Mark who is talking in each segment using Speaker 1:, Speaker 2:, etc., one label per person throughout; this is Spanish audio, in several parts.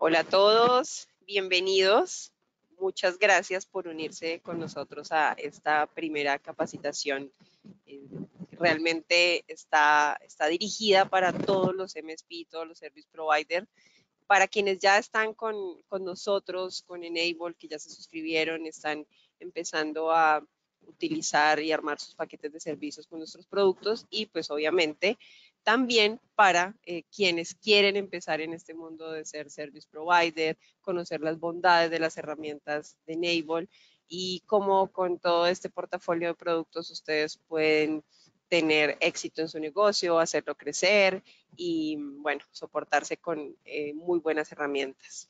Speaker 1: Hola a todos, bienvenidos. Muchas gracias por unirse con nosotros a esta primera capacitación. Eh, realmente está, está dirigida para todos los MSP, todos los Service Provider, para quienes ya están con, con nosotros, con Enable, que ya se suscribieron, están empezando a utilizar y armar sus paquetes de servicios con nuestros productos y pues obviamente también para eh, quienes quieren empezar en este mundo de ser service provider, conocer las bondades de las herramientas de Enable y cómo con todo este portafolio de productos ustedes pueden tener éxito en su negocio, hacerlo crecer y, bueno, soportarse con eh, muy buenas herramientas.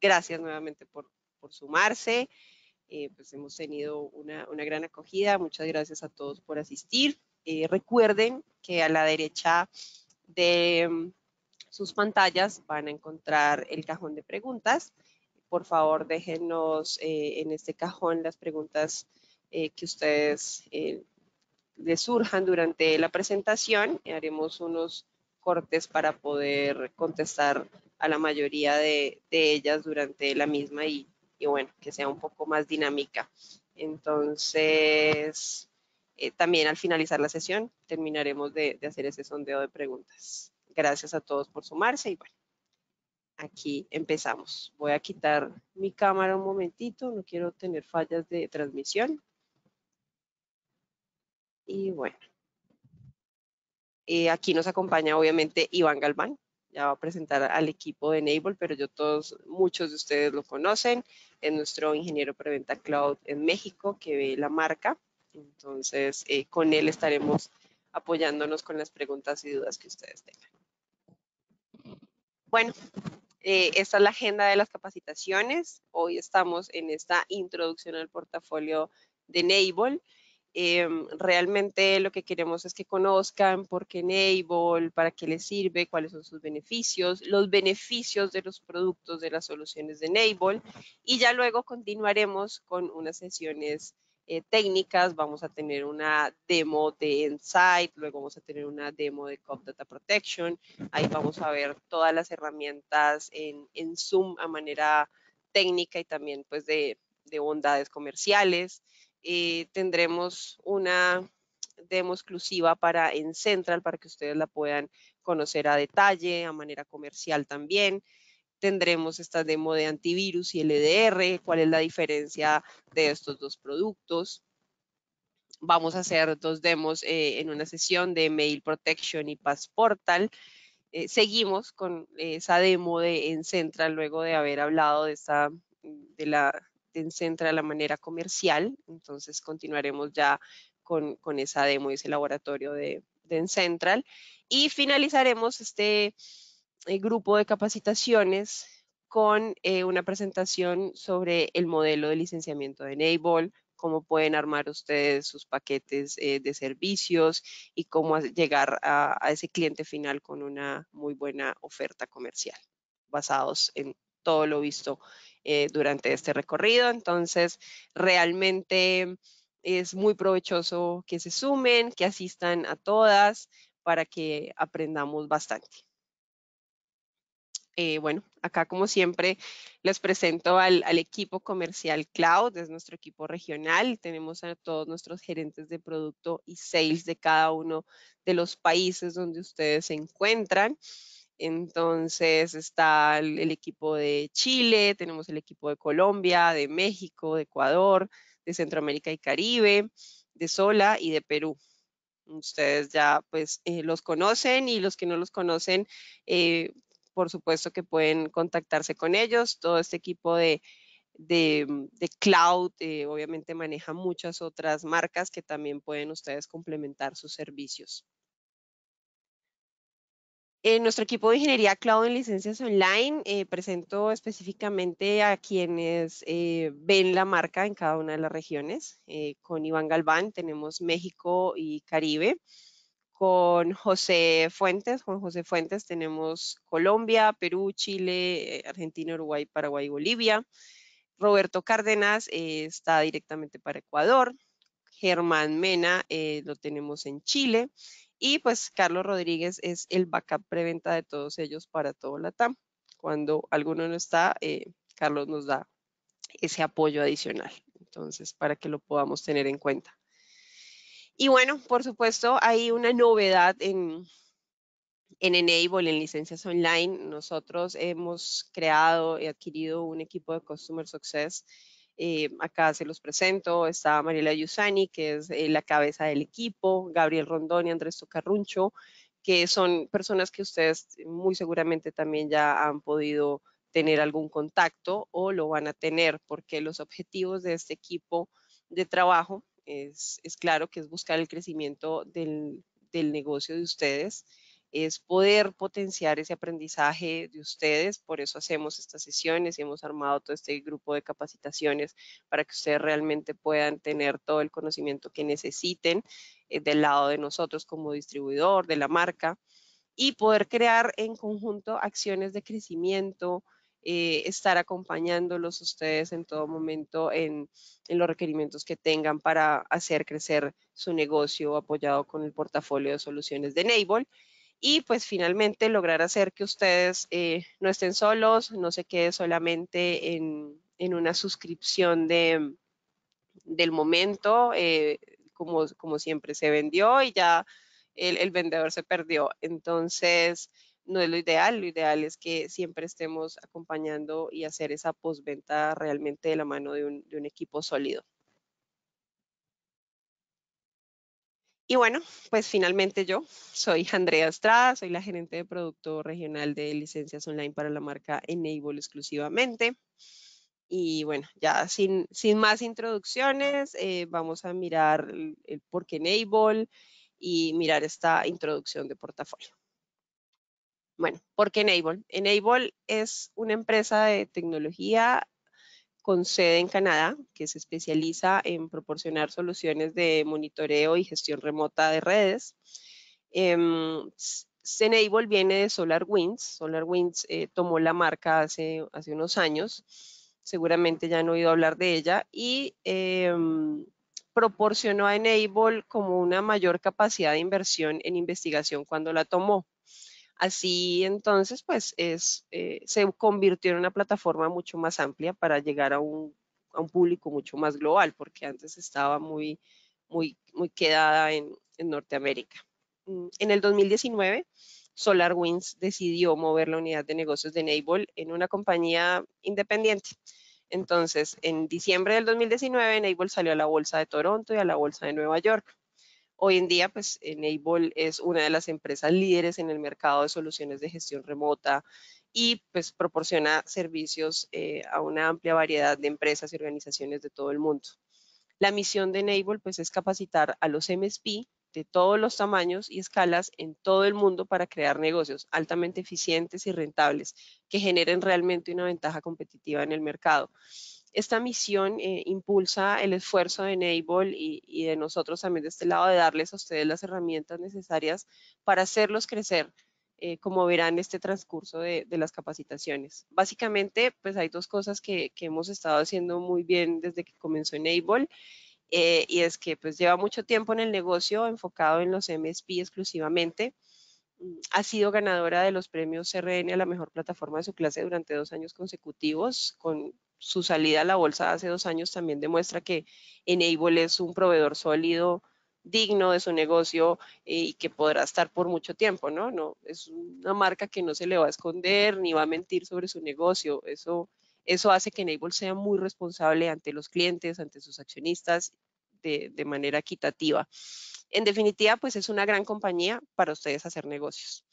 Speaker 1: Gracias nuevamente por, por sumarse. Eh, pues hemos tenido una, una gran acogida. Muchas gracias a todos por asistir. Eh, recuerden que a la derecha de mm, sus pantallas van a encontrar el cajón de preguntas. Por favor, déjenos eh, en este cajón las preguntas eh, que ustedes les surjan durante la presentación. Haremos unos cortes para poder contestar a la mayoría de, ellas durante la misma y, y bueno, que sea un poco más dinámica. Entonces, eh, también al finalizar la sesión terminaremos de, hacer ese sondeo de preguntas. Gracias a todos por sumarse y bueno, aquí empezamos. Voy a quitar mi cámara un momentito, no quiero tener fallas de transmisión. Y bueno, eh, aquí nos acompaña obviamente Iván Galván, ya va a presentar al equipo de Enable, pero yo todos, muchos de ustedes lo conocen, es nuestro ingeniero preventa cloud en México que ve la marca entonces, eh, con él estaremos apoyándonos con las preguntas y dudas que ustedes tengan. Bueno, eh, esta es la agenda de las capacitaciones. Hoy estamos en esta introducción al portafolio de Enable. Em, realmente lo que queremos es que conozcan por qué Enable, para qué les sirve, cuáles son sus beneficios, los beneficios de los productos de las soluciones de Enable y ya luego continuaremos con unas sesiones eh, técnicas, vamos a tener una demo de Insight, luego vamos a tener una demo de Cop Data Protection, ahí vamos a ver todas las herramientas en, en Zoom a manera técnica y también pues de, de bondades comerciales. Eh, tendremos una demo exclusiva para en Central para que ustedes la puedan conocer a detalle, a manera comercial también tendremos esta demo de antivirus y LDR, cuál es la diferencia de estos dos productos. Vamos a hacer dos demos eh, en una sesión de Mail Protection y Passportal. Eh, seguimos con esa demo de Encentral luego de haber hablado de esta de la de Encentra de la manera comercial. Entonces continuaremos ya con, con esa demo y ese laboratorio de, de Encentral. Y finalizaremos este el grupo de capacitaciones con eh, una presentación sobre el modelo de licenciamiento de Enable, cómo pueden armar ustedes sus paquetes eh, de servicios y cómo llegar a, ese cliente final con una muy buena oferta comercial, basados en todo lo visto eh, durante este recorrido. Entonces, realmente es muy provechoso que se sumen, que asistan a todas para que aprendamos bastante. Eh, bueno, acá como siempre les presento al, equipo comercial Cloud, es nuestro equipo regional. Tenemos a todos nuestros gerentes de producto y sales de cada uno de los países donde ustedes se encuentran. Entonces está el, equipo de Chile, tenemos el equipo de Colombia, de México, de Ecuador, de Centroamérica y Caribe, de Sola y de Perú ustedes ya pues eh, los conocen y los que no los conocen eh, por supuesto que pueden contactarse con ellos. Todo este equipo de, de, mm, cloud eh, obviamente maneja muchas otras marcas que también pueden ustedes complementar sus servicios. En nuestro equipo de ingeniería cloud en licencias online, eh, presento específicamente a quienes eh, ven la marca en cada una de las regiones. con Iván Galván tenemos México y Caribe con José Fuentes. Juan José Fuentes tenemos Colombia, Perú, Chile, eh, Argentina, Uruguay, Paraguay, Bolivia. Roberto Cárdenas eh, está directamente para Ecuador. Germán Mena eh, lo tenemos en Chile. Y pues Carlos Rodríguez es el backup preventa de todos ellos para todo la TAM. cuando alguno no está, Carlos nos da ese apoyo adicional. Entonces, para que lo podamos tener en cuenta. Y bueno, por supuesto, hay una novedad en, en Enable, en licencias online. Nosotros hemos creado y adquirido un equipo de Customer Success. Eh, acá se los presento. Está Mariela Yusani, que es eh, la cabeza del equipo, Gabriel Rondón y Andrés Tocarruncho, que son personas que ustedes muy seguramente también ya han podido tener algún contacto o lo van a tener, porque los objetivos de este equipo de trabajo es, claro que es buscar el crecimiento del, del negocio de ustedes, es poder potenciar ese aprendizaje de ustedes. Por eso hacemos estas sesiones y hemos armado todo este grupo de capacitaciones para que ustedes realmente puedan tener todo el conocimiento que necesiten eh, del lado de nosotros como distribuidor, de la marca, y poder crear en conjunto acciones de crecimiento, eh, estar acompañándolos ustedes en todo momento en, los requerimientos que tengan para hacer crecer su negocio apoyado con el portafolio de soluciones de Enable. Y pues finalmente lograr hacer que ustedes eh, no estén solos, no se quede solamente en, una suscripción de, del momento, eh, como, como siempre se vendió y ya el vendedor se perdió. Entonces, no es lo ideal, lo ideal es que siempre estemos acompañando y hacer esa postventa realmente de la mano de un, equipo sólido. Y bueno, pues finalmente yo soy Andrea Estrada, soy la gerente de producto regional de licencias online para la marca Enable exclusivamente. Y bueno, ya sin, sin más introducciones, eh, vamos a mirar el, el por qué Enable y mirar esta introducción de portafolio. Bueno, ¿por qué Enable? Enable es una empresa de tecnología con sede en Canadá que se especializa en proporcionar soluciones de monitoreo y gestión remota de redes. Enable viene de SolarWinds. SolarWinds eh, tomó la marca hace, hace unos años. Seguramente ya han oído hablar de ella y em, proporcionó a Enable como una mayor capacidad de inversión en investigación cuando la tomó. Así entonces, pues es, eh, se convirtió en una plataforma mucho más amplia para llegar a un, a un público mucho más global, porque antes estaba muy, muy, muy quedada en, en Norteamérica. Mm, en el 2019, SolarWinds decidió mover la unidad de negocios de Enable en una compañía independiente. Entonces, en diciembre del 2019, Enable salió a la bolsa de Toronto y a la bolsa de Nueva York. Hoy en día, pues Enable es una de las empresas líderes en el mercado de soluciones de gestión remota y pues proporciona servicios eh, a una amplia variedad de empresas y organizaciones de todo el mundo. La misión de Enable pues es capacitar a los MSP de todos los tamaños y escalas en todo el mundo para crear negocios altamente eficientes y rentables que generen realmente una ventaja competitiva en el mercado esta misión eh, impulsa el esfuerzo de Enable y, de nosotros también de este lado de darles a ustedes las herramientas necesarias para hacerlos crecer, eh, como verán este transcurso de, las capacitaciones. Básicamente, pues hay dos cosas que, hemos estado haciendo muy bien desde que comenzó Enable. Eh, y es que pues lleva mucho tiempo en el negocio enfocado en los MSP exclusivamente. Mm, ha sido ganadora de los premios CRN a la mejor plataforma de su clase durante dos años consecutivos, con su salida a la bolsa hace dos años también demuestra que Enable es un proveedor sólido, digno de su negocio eh, y que podrá estar por mucho tiempo, ¿no? No es una marca que no se le va a esconder ni va a mentir sobre su negocio. Eso, eso hace que Enable sea muy responsable ante los clientes, ante sus accionistas de, de manera equitativa. En definitiva, pues es una gran compañía para ustedes hacer negocios.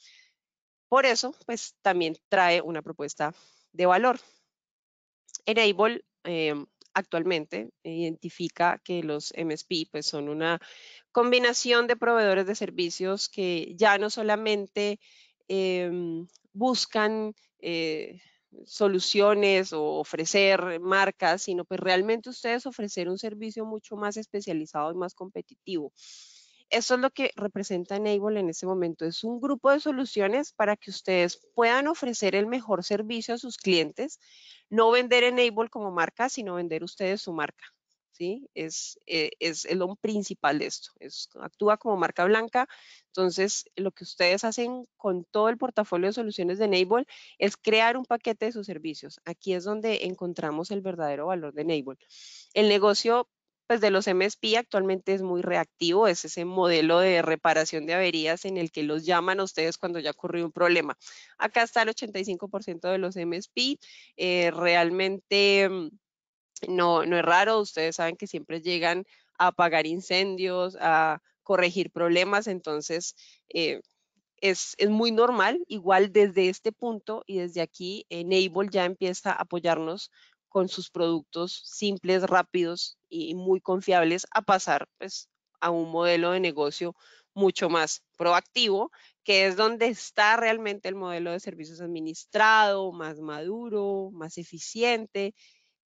Speaker 1: Por eso, pues también trae una propuesta de valor. Enable em, actualmente identifica que los MSP pues, son una combinación de proveedores de servicios que ya no solamente em, buscan eh, soluciones o ofrecer marcas, sino pues realmente ustedes ofrecer un servicio mucho más especializado y más competitivo. Eso es lo que representa Enable en este momento. Es un grupo de soluciones para que ustedes puedan ofrecer el mejor servicio a sus clientes, no vender Enable como marca, sino vender ustedes su marca. ¿sí? Es, eh, es, lo principal de esto. Es, actúa como marca blanca. Entonces, lo que ustedes hacen con todo el portafolio de soluciones de Enable es crear un paquete de sus servicios. Aquí es donde encontramos el verdadero valor de Enable. El negocio pues de los MSP actualmente es muy reactivo, es ese modelo de reparación de averías en el que los llaman a ustedes cuando ya ocurrió un problema. Acá está el 85% de los MSP, eh, realmente mm, no, no es raro, ustedes saben que siempre llegan a apagar incendios, a corregir problemas, entonces eh, es, es, muy normal. Igual desde este punto y desde aquí, Enable ya empieza a apoyarnos con sus productos simples, rápidos y muy confiables a pasar pues, a un modelo de negocio mucho más proactivo, que es donde está realmente el modelo de servicios administrado, más maduro, más eficiente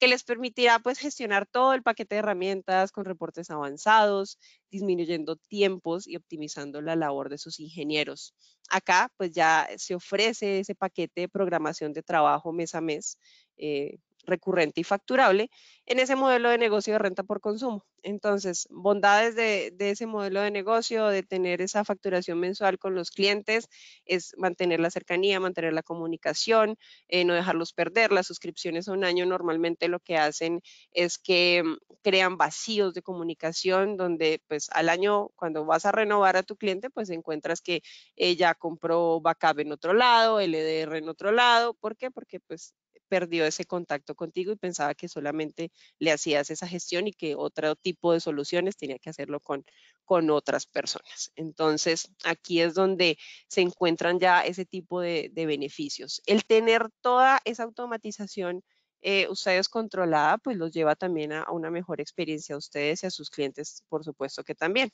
Speaker 1: que les permitirá pues gestionar todo el paquete de herramientas con reportes avanzados, disminuyendo tiempos y optimizando la labor de sus ingenieros. Acá pues ya se ofrece ese paquete de programación de trabajo mes a mes, eh, recurrente y facturable en ese modelo de negocio de renta por consumo. Entonces, bondades de, ese modelo de negocio, de tener esa facturación mensual con los clientes, es mantener la cercanía, mantener la comunicación, eh, no dejarlos perder. Las suscripciones a un año normalmente lo que hacen es que mm, crean vacíos de comunicación donde pues al año cuando vas a renovar a tu cliente pues encuentras que ella compró backup en otro lado, LDR en otro lado. ¿Por qué? Porque pues perdió ese contacto contigo y pensaba que solamente le hacías esa gestión y que otro tipo de soluciones tenía que hacerlo con, con otras personas. Entonces, aquí es donde se encuentran ya ese tipo de, beneficios. El tener toda esa automatización eh, ustedes controlada, pues los lleva también a, una mejor experiencia a ustedes y a sus clientes, por supuesto que también.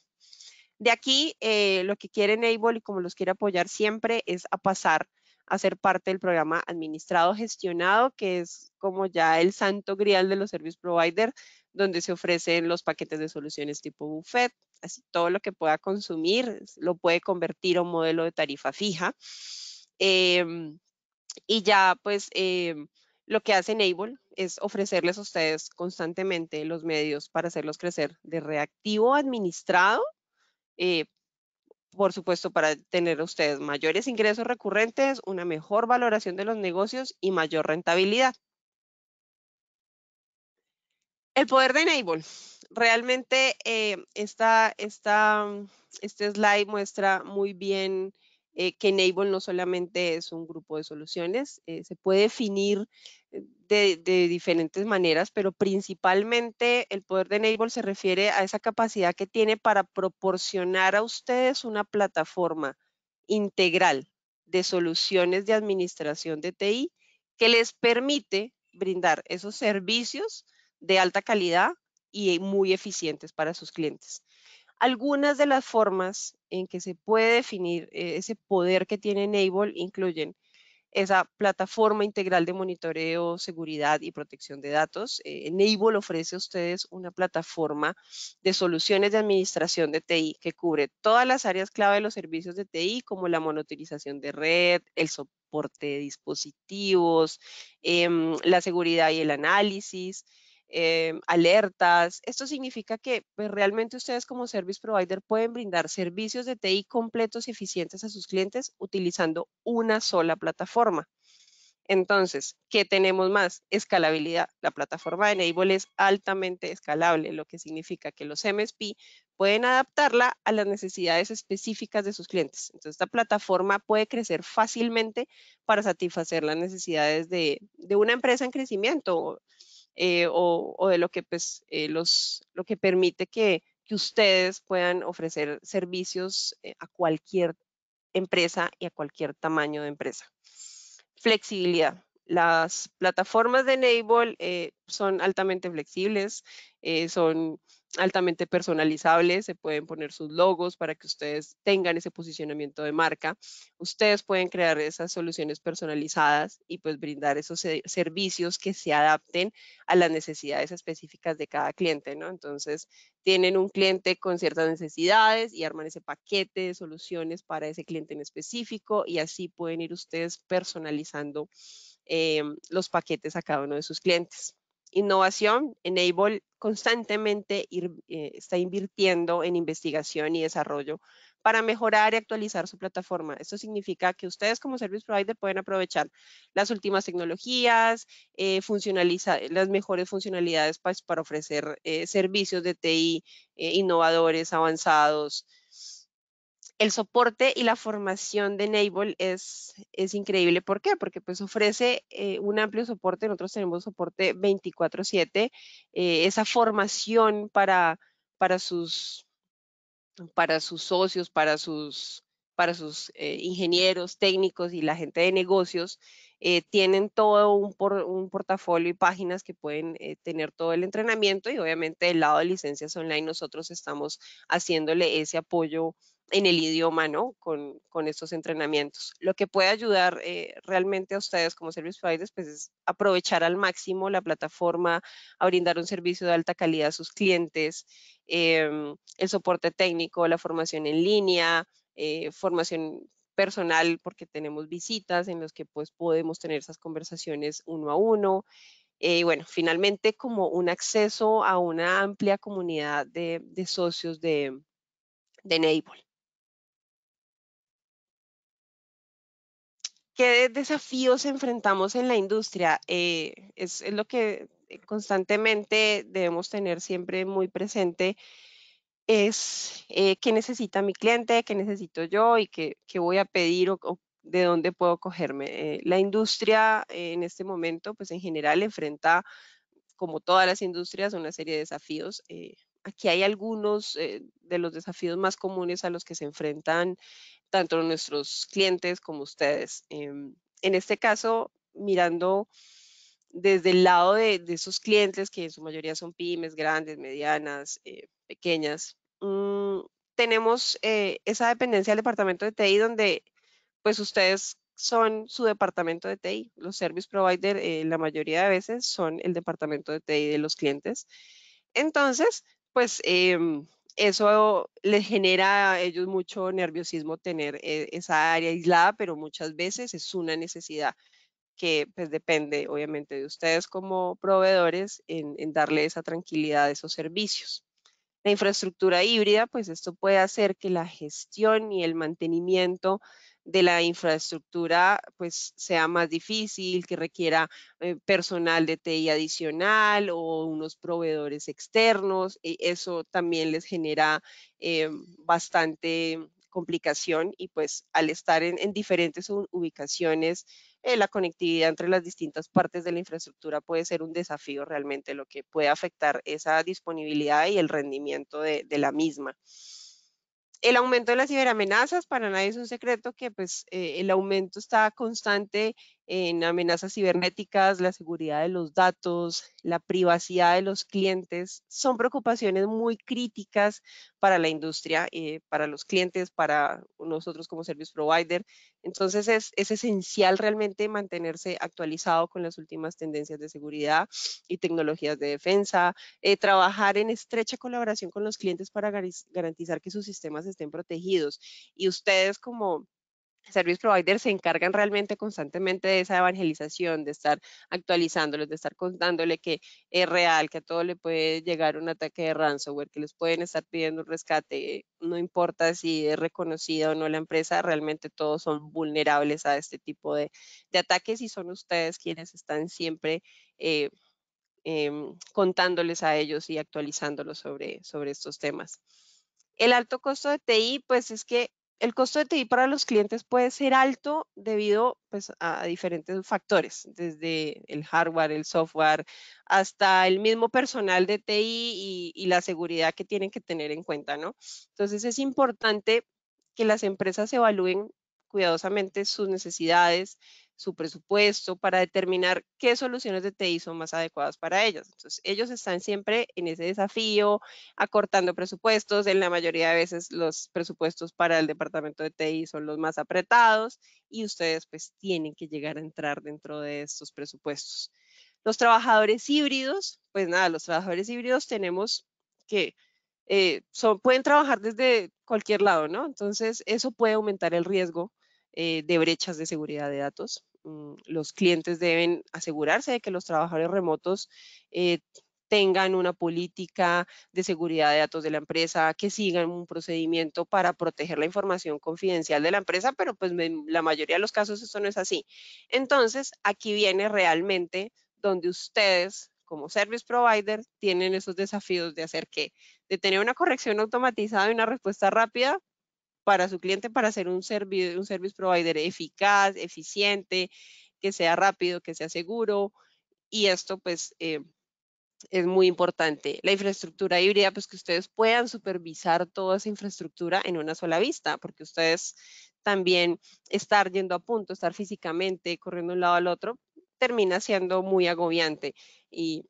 Speaker 1: De aquí, eh, lo que quiere Enable y como los quiere apoyar siempre es a pasar a ser parte del programa administrado gestionado, que es como ya el santo grial de los service provider, donde se ofrecen los paquetes de soluciones tipo buffet, así todo lo que pueda consumir lo puede convertir a un modelo de tarifa fija. Em, y ya pues em, lo que hace Enable es ofrecerles a ustedes constantemente los medios para hacerlos crecer de reactivo administrado eh, por supuesto, para tener ustedes mayores ingresos recurrentes, una mejor valoración de los negocios y mayor rentabilidad. El poder de Enable. Realmente eh, esta, este slide muestra muy bien eh, que Enable no solamente es un grupo de soluciones, eh, se puede definir de, diferentes maneras, pero principalmente el poder de Enable se refiere a esa capacidad que tiene para proporcionar a ustedes una plataforma integral de soluciones de administración de TI que les permite brindar esos servicios de alta calidad y muy eficientes para sus clientes. Algunas de las formas en que se puede definir eh, ese poder que tiene Enable incluyen esa plataforma integral de monitoreo, seguridad y protección de datos. Eh, Enable ofrece a ustedes una plataforma de soluciones de administración de TI que cubre todas las áreas clave de los servicios de TI, como la monitorización de red, el soporte de dispositivos, em, la seguridad y el análisis, Em, alertas. Esto significa que pues, realmente ustedes como service provider pueden brindar servicios de TI completos y eficientes a sus clientes utilizando una sola plataforma. Entonces, ¿qué tenemos más? Escalabilidad. La plataforma de Enable es altamente escalable, lo que significa que los MSP pueden adaptarla a las necesidades específicas de sus clientes. Entonces, esta plataforma puede crecer fácilmente para satisfacer las necesidades de, de una empresa en crecimiento eh, o, de lo que, pues, eh, los, lo que permite que, que ustedes puedan ofrecer servicios eh, a cualquier empresa y a cualquier tamaño de empresa. Flexibilidad. Las plataformas de Enable son altamente flexibles, son altamente personalizables, se pueden poner sus logos para que ustedes tengan ese posicionamiento de marca. Ustedes pueden crear esas soluciones personalizadas y pues brindar esos servicios que se adapten a las necesidades específicas de cada cliente, ¿no? Entonces, tienen un cliente con ciertas necesidades y arman ese paquete de soluciones para ese cliente en específico y así pueden ir ustedes personalizando em, los paquetes a cada uno de sus clientes. Innovación, Enable constantemente eh, está invirtiendo en investigación y desarrollo para mejorar y actualizar su plataforma. Esto significa que ustedes como service provider pueden aprovechar las últimas tecnologías, eh, las mejores funcionalidades pues, para ofrecer eh, servicios de TI eh, innovadores, avanzados. El soporte y la formación de Enable es, es increíble. ¿Por qué? Porque pues ofrece un amplio soporte. Nosotros tenemos soporte 24/7. esa formación para, para sus para sus socios, para sus, para sus eh, ingenieros técnicos y la gente de negocios, eh, tienen todo un, un, portafolio y páginas que pueden eh, tener todo el entrenamiento y obviamente del lado de licencias online nosotros estamos haciéndole ese apoyo en el idioma, ¿no? Con, con estos entrenamientos. Lo que puede ayudar realmente a ustedes como service providers, pues es aprovechar al máximo la plataforma, a brindar un servicio de alta calidad a sus clientes, Em, el soporte técnico, la formación en línea, eh, formación personal porque tenemos visitas en las que pues podemos tener esas conversaciones uno a uno. y eh, bueno, finalmente como un acceso a una amplia comunidad de, socios de, de Enable. ¿Qué desafíos enfrentamos en la industria? Eh, es, lo que constantemente debemos tener siempre muy presente es eh, qué necesita mi cliente, qué necesito yo y qué, voy a pedir o, de dónde puedo cogerme. Eh, la industria en este momento, pues en general, enfrenta, como todas las industrias, una serie de desafíos. aquí hay algunos de los desafíos más comunes a los que se enfrentan tanto nuestros clientes como ustedes. Em, en este caso, mirando desde el lado de, esos clientes, que en su mayoría son pymes, grandes, medianas, eh, pequeñas, mm, tenemos eh, esa dependencia del departamento de TI donde pues ustedes son su departamento de TI. Los service provider eh, la mayoría de veces son el departamento de TI de los clientes. Entonces, pues em, eso les genera a ellos mucho nerviosismo tener eh, esa área aislada, pero muchas veces es una necesidad que pues depende obviamente de ustedes como proveedores en, en darle esa tranquilidad a esos servicios. La infraestructura híbrida, pues esto puede hacer que la gestión y el mantenimiento de la infraestructura pues sea más difícil, que requiera eh, personal de TI adicional o unos proveedores externos. Y eso también les genera eh, bastante complicación y pues al estar en, diferentes ubicaciones, eh, la conectividad entre las distintas partes de la infraestructura puede ser un desafío realmente, lo que puede afectar esa disponibilidad y el rendimiento de la misma el aumento de las ciberamenazas, para nadie es un secreto que pues eh, el aumento está constante en amenazas cibernéticas, la seguridad de los datos, la privacidad de los clientes, son preocupaciones muy críticas para la industria, eh, para los clientes, para nosotros como service provider. Entonces es, esencial realmente mantenerse actualizado con las últimas tendencias de seguridad y tecnologías de defensa, eh, trabajar en estrecha colaboración con los clientes para garantizar que sus sistemas estén protegidos. Y ustedes como service providers se encargan realmente constantemente de esa evangelización, de estar actualizándolos, de estar contándole que es real, que a todo le puede llegar un ataque de ransomware, que les pueden estar pidiendo un rescate, no importa si es reconocida o no la empresa, realmente todos son vulnerables a este tipo de, ataques y son ustedes quienes están siempre eh, em, contándoles a ellos y actualizándolos sobre, sobre estos temas. El alto costo de TI, pues es que el costo de TI para los clientes puede ser alto debido pues, a diferentes factores, desde el hardware, el software, hasta el mismo personal de TI y, la seguridad que tienen que tener en cuenta, ¿no? Entonces es importante que las empresas evalúen cuidadosamente sus necesidades, su presupuesto para determinar qué soluciones de TI son más adecuadas para ellos. Entonces, ellos están siempre en ese desafío, acortando presupuestos. En la mayoría de veces los presupuestos para el departamento de TI son los más apretados y ustedes pues tienen que llegar a entrar dentro de estos presupuestos. Los trabajadores híbridos, pues nada, los trabajadores híbridos tenemos que eh, son, pueden trabajar desde cualquier lado, ¿no? Entonces, eso puede aumentar el riesgo eh, de brechas de seguridad de datos. Mm, los clientes deben asegurarse de que los trabajadores remotos eh, tengan una política de seguridad de datos de la empresa, que sigan un procedimiento para proteger la información confidencial de la empresa, pero pues la mayoría de los casos eso no es así. Entonces, aquí viene realmente donde ustedes como service provider tienen esos desafíos de hacer que, de tener una corrección automatizada y una respuesta rápida para su cliente para ser un, service, un service provider eficaz, eficiente, que sea rápido, que sea seguro. Y esto pues eh, es muy importante. La infraestructura híbrida, pues que ustedes puedan supervisar toda esa infraestructura en una sola vista, porque ustedes también estar yendo a punto, estar físicamente corriendo de un lado al otro, termina siendo muy agobiante y,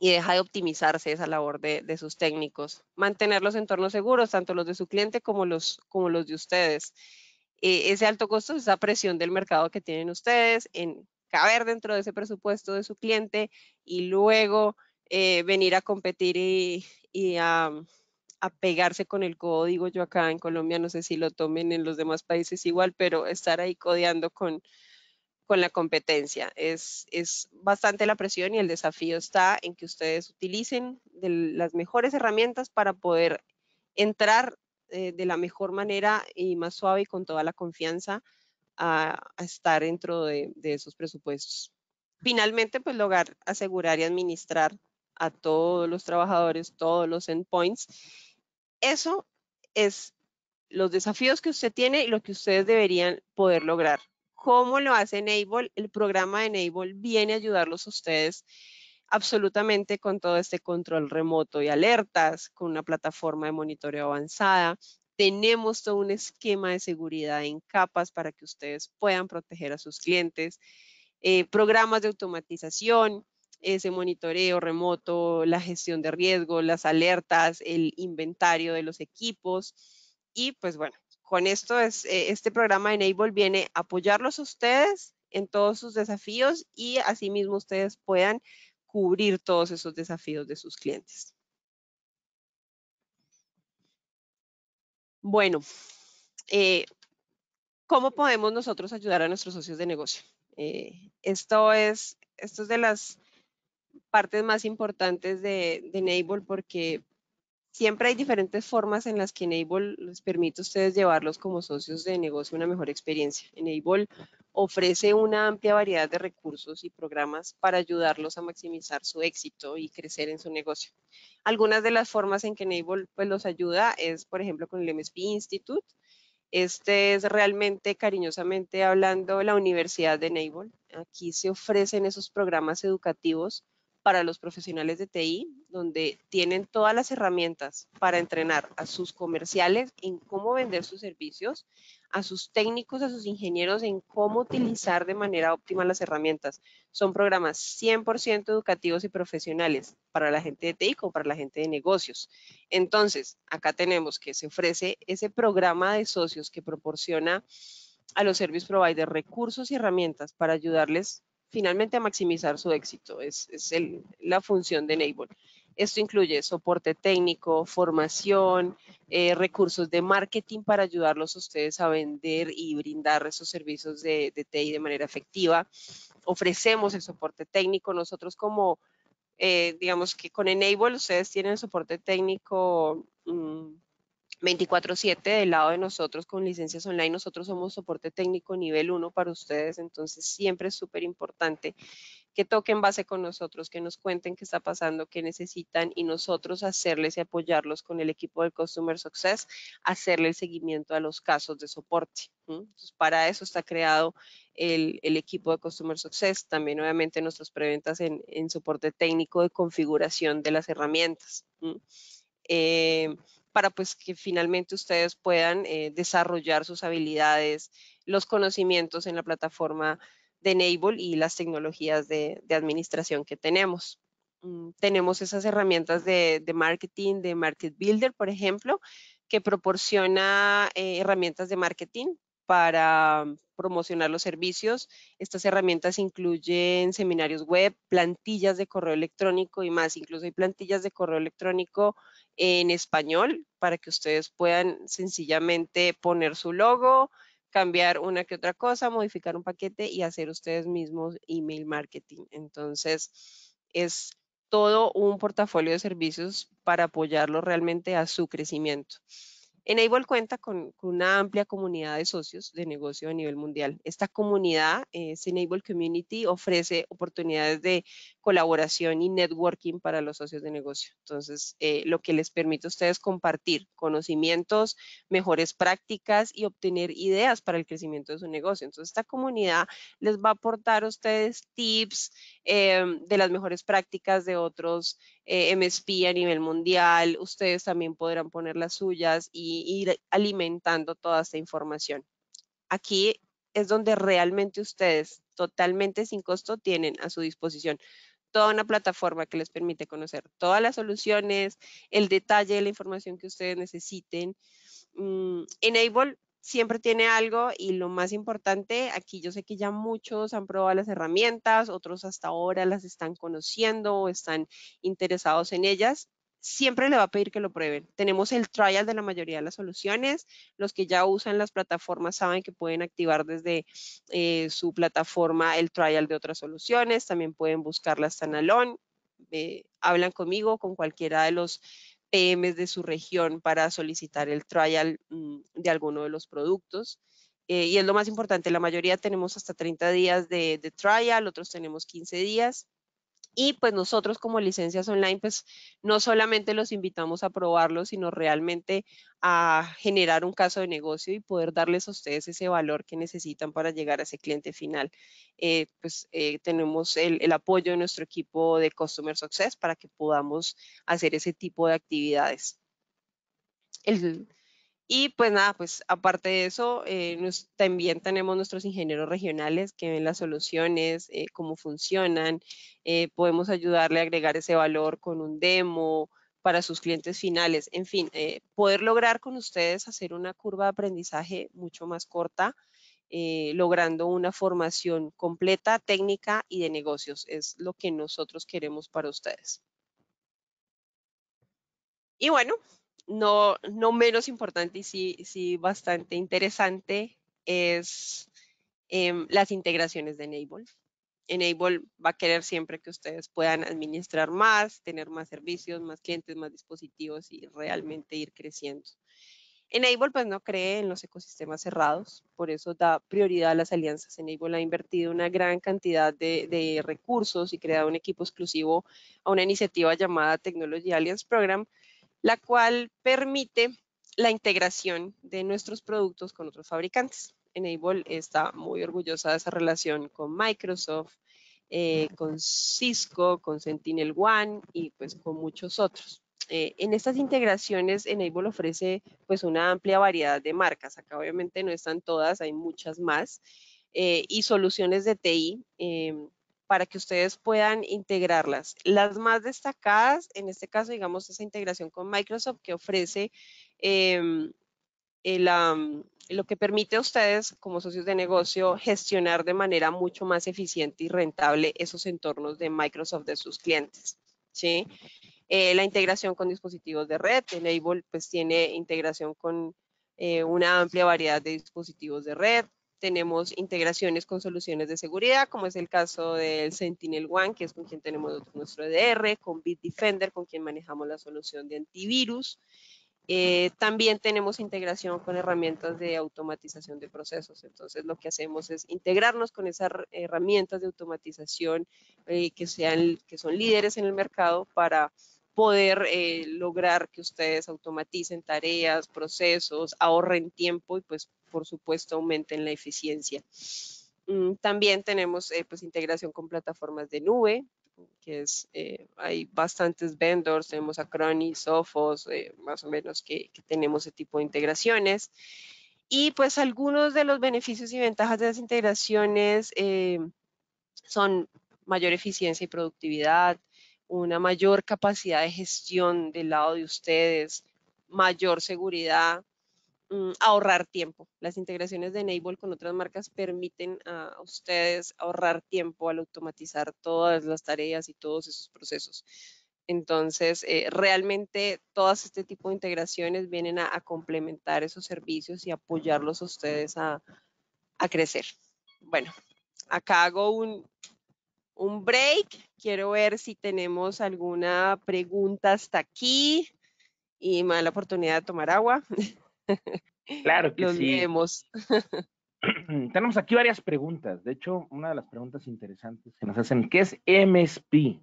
Speaker 1: y deja de optimizarse esa labor de, sus técnicos. Mantener los entornos seguros, tanto los de su cliente como los, como los de ustedes. E, ese alto costo, esa presión del mercado que tienen ustedes en caber dentro de ese presupuesto de su cliente y luego eh, venir a competir y, a, pegarse con el código. Yo acá en Colombia no sé si lo tomen en los demás países igual, pero estar ahí codeando con, con la competencia. Es, es bastante la presión y el desafío está en que ustedes utilicen las mejores herramientas para poder entrar eh, de la mejor manera y más suave y con toda la confianza a, estar dentro de, esos presupuestos. Finalmente, pues lograr asegurar y administrar a todos los trabajadores, todos los endpoints. Eso es los desafíos que usted tiene y lo que ustedes deberían poder lograr. ¿Cómo lo hace Enable? El programa de Enable viene a ayudarlos a ustedes absolutamente con todo este control remoto y alertas, con una plataforma de monitoreo avanzada, tenemos todo un esquema de seguridad en capas para que ustedes puedan proteger a sus clientes, eh, programas de automatización, ese monitoreo remoto, la gestión de riesgo, las alertas, el inventario de los equipos. Y pues bueno, con esto es, eh, este programa Enable viene a apoyarlos a ustedes en todos sus desafíos y asimismo ustedes puedan cubrir todos esos desafíos de sus clientes. Bueno, eh, ¿cómo podemos nosotros ayudar a nuestros socios de negocio? Eh, esto, es, esto es de las partes más importantes de, de Enable porque siempre hay diferentes formas en las que Enable les permite a ustedes llevarlos como socios de negocio una mejor experiencia. Enable ofrece una amplia variedad de recursos y programas para ayudarlos a maximizar su éxito y crecer en su negocio. Algunas de las formas en que Enable pues, los ayuda es, por ejemplo, con el MSP Institute. Este es realmente, cariñosamente hablando, la Universidad de Enable. Aquí se ofrecen esos programas educativos para los profesionales de TI, donde tienen todas las herramientas para entrenar a sus comerciales en cómo vender sus servicios, a sus técnicos, a sus ingenieros en cómo utilizar de manera óptima las herramientas. Son programas 100% educativos y profesionales para la gente de TI como para la gente de negocios. Entonces, acá tenemos que se ofrece ese programa de socios que proporciona a los service providers recursos y herramientas para ayudarles finalmente a maximizar su éxito. Es, la función de Enable. Esto incluye soporte técnico, formación, eh, recursos de marketing para ayudarlos a ustedes a vender y brindar esos servicios de, de TI de manera efectiva. Ofrecemos el soporte técnico. Nosotros como, eh, digamos que con Enable ustedes tienen soporte técnico mm, 24/7 del lado de nosotros con licencias online. Nosotros somos soporte técnico nivel 1 para ustedes, entonces siempre es súper importante que toquen base con nosotros, que nos cuenten qué está pasando, qué necesitan y nosotros hacerles y apoyarlos con el equipo del Customer Success, hacerle el seguimiento a los casos de soporte. Entonces, para eso está creado el, equipo de Customer Success, también obviamente nuestros preventas en, soporte técnico de configuración de las herramientas para pues que finalmente ustedes puedan eh, desarrollar sus habilidades, los conocimientos en la plataforma de Enable y las tecnologías de, administración que tenemos. Mm, tenemos esas herramientas de, marketing, de Market Builder, por ejemplo, que proporciona eh, herramientas de marketing para promocionar los servicios. Estas herramientas incluyen seminarios web, plantillas de correo electrónico y más. Incluso hay plantillas de correo electrónico en español para que ustedes puedan sencillamente poner su logo, cambiar una que otra cosa, modificar un paquete y hacer ustedes mismos email marketing. Entonces, es todo un portafolio de servicios para apoyarlo realmente a su crecimiento. Enable cuenta con, una amplia comunidad de socios de negocio a nivel mundial. Esta comunidad, es Enable Community, ofrece oportunidades de colaboración y networking para los socios de negocio. Entonces, eh, lo que les permite a ustedes compartir conocimientos, mejores prácticas y obtener ideas para el crecimiento de su negocio. Entonces, esta comunidad les va a aportar a ustedes tips em, de las mejores prácticas de otros eh, MSP a nivel mundial. Ustedes también podrán poner las suyas y ir alimentando toda esta información. Aquí es donde realmente ustedes totalmente sin costo tienen a su disposición toda una plataforma que les permite conocer todas las soluciones, el detalle de la información que ustedes necesiten. Mm, Enable siempre tiene algo y lo más importante, aquí yo sé que ya muchos han probado las herramientas, otros hasta ahora las están conociendo o están interesados en ellas siempre le va a pedir que lo prueben. Tenemos el trial de la mayoría de las soluciones. Los que ya usan las plataformas saben que pueden activar desde eh, su plataforma el trial de otras soluciones. También pueden buscarla standalone. Eh, hablan conmigo, con cualquiera de los PMs de su región para solicitar el trial mm, de alguno de los productos. Eh, y es lo más importante, la mayoría tenemos hasta 30 días de, de trial, otros tenemos 15 días. Y pues nosotros como licencias online, pues no solamente los invitamos a probarlo, sino realmente a generar un caso de negocio y poder darles a ustedes ese valor que necesitan para llegar a ese cliente final. Eh, pues eh, tenemos el, el, apoyo de nuestro equipo de Customer Success para que podamos hacer ese tipo de actividades. El, y pues nada, pues aparte de eso, eh, también tenemos nuestros ingenieros regionales que ven las soluciones, eh, cómo funcionan, eh, podemos ayudarle a agregar ese valor con un demo para sus clientes finales, en fin, poder lograr con ustedes hacer una curva de aprendizaje mucho más corta, logrando una formación completa, técnica y de negocios, es lo que nosotros queremos para ustedes. Y bueno, no, no menos importante y sí, sí bastante interesante es em, las integraciones de Enable. Enable va a querer siempre que ustedes puedan administrar más, tener más servicios, más clientes, más dispositivos y realmente ir creciendo. Enable pues no cree en los ecosistemas cerrados, por eso da prioridad a las alianzas. Enable ha invertido una gran cantidad de, de recursos y creado un equipo exclusivo a una iniciativa llamada Technology Alliance Program, la cual permite la integración de nuestros productos con otros fabricantes. Enable está muy orgullosa de esa relación con Microsoft, eh, con Cisco, con Sentinel One y pues con muchos otros. Eh, en estas integraciones, Enable ofrece pues una amplia variedad de marcas. Acá obviamente no están todas, hay muchas más. Eh, y soluciones de TI em, para que ustedes puedan integrarlas. Las más destacadas, en este caso, digamos, esa integración con Microsoft que ofrece em, lo que permite a ustedes como socios de negocio gestionar de manera mucho más eficiente y rentable esos entornos de Microsoft de sus clientes. ¿sí? Eh, la integración con dispositivos de red, Enable pues tiene integración con eh, una amplia variedad de dispositivos de red, tenemos integraciones con soluciones de seguridad, como es el caso del Sentinel One, que es con quien tenemos nuestro EDR, con Bitdefender, con quien manejamos la solución de antivirus. Eh, también tenemos integración con herramientas de automatización de procesos. Entonces, lo que hacemos es integrarnos con esas herramientas de automatización eh, que, sean, que son líderes en el mercado para poder eh, lograr que ustedes automaticen tareas, procesos, ahorren tiempo y pues por supuesto aumenten la eficiencia. Mm, también tenemos eh, pues integración con plataformas de nube, que es, eh, hay bastantes vendors, tenemos Acronis, Sophos, más o menos que, que, tenemos ese tipo de integraciones. Y pues algunos de los beneficios y ventajas de las integraciones son mayor eficiencia y productividad, una mayor capacidad de gestión del lado de ustedes, mayor seguridad, mm, ahorrar tiempo. Las integraciones de Enable con otras marcas permiten a ustedes ahorrar tiempo al automatizar todas las tareas y todos esos procesos. Entonces, eh, realmente todas este tipo de integraciones vienen a, complementar esos servicios y apoyarlos a ustedes a, a crecer. Bueno, acá hago un, un break. Quiero ver si tenemos alguna pregunta hasta aquí y me da la oportunidad de tomar agua.
Speaker 2: Claro que
Speaker 1: Los
Speaker 2: sí.
Speaker 1: leemos.
Speaker 2: Tenemos aquí varias preguntas. De hecho, una de las preguntas interesantes que nos hacen, ¿qué es MSP?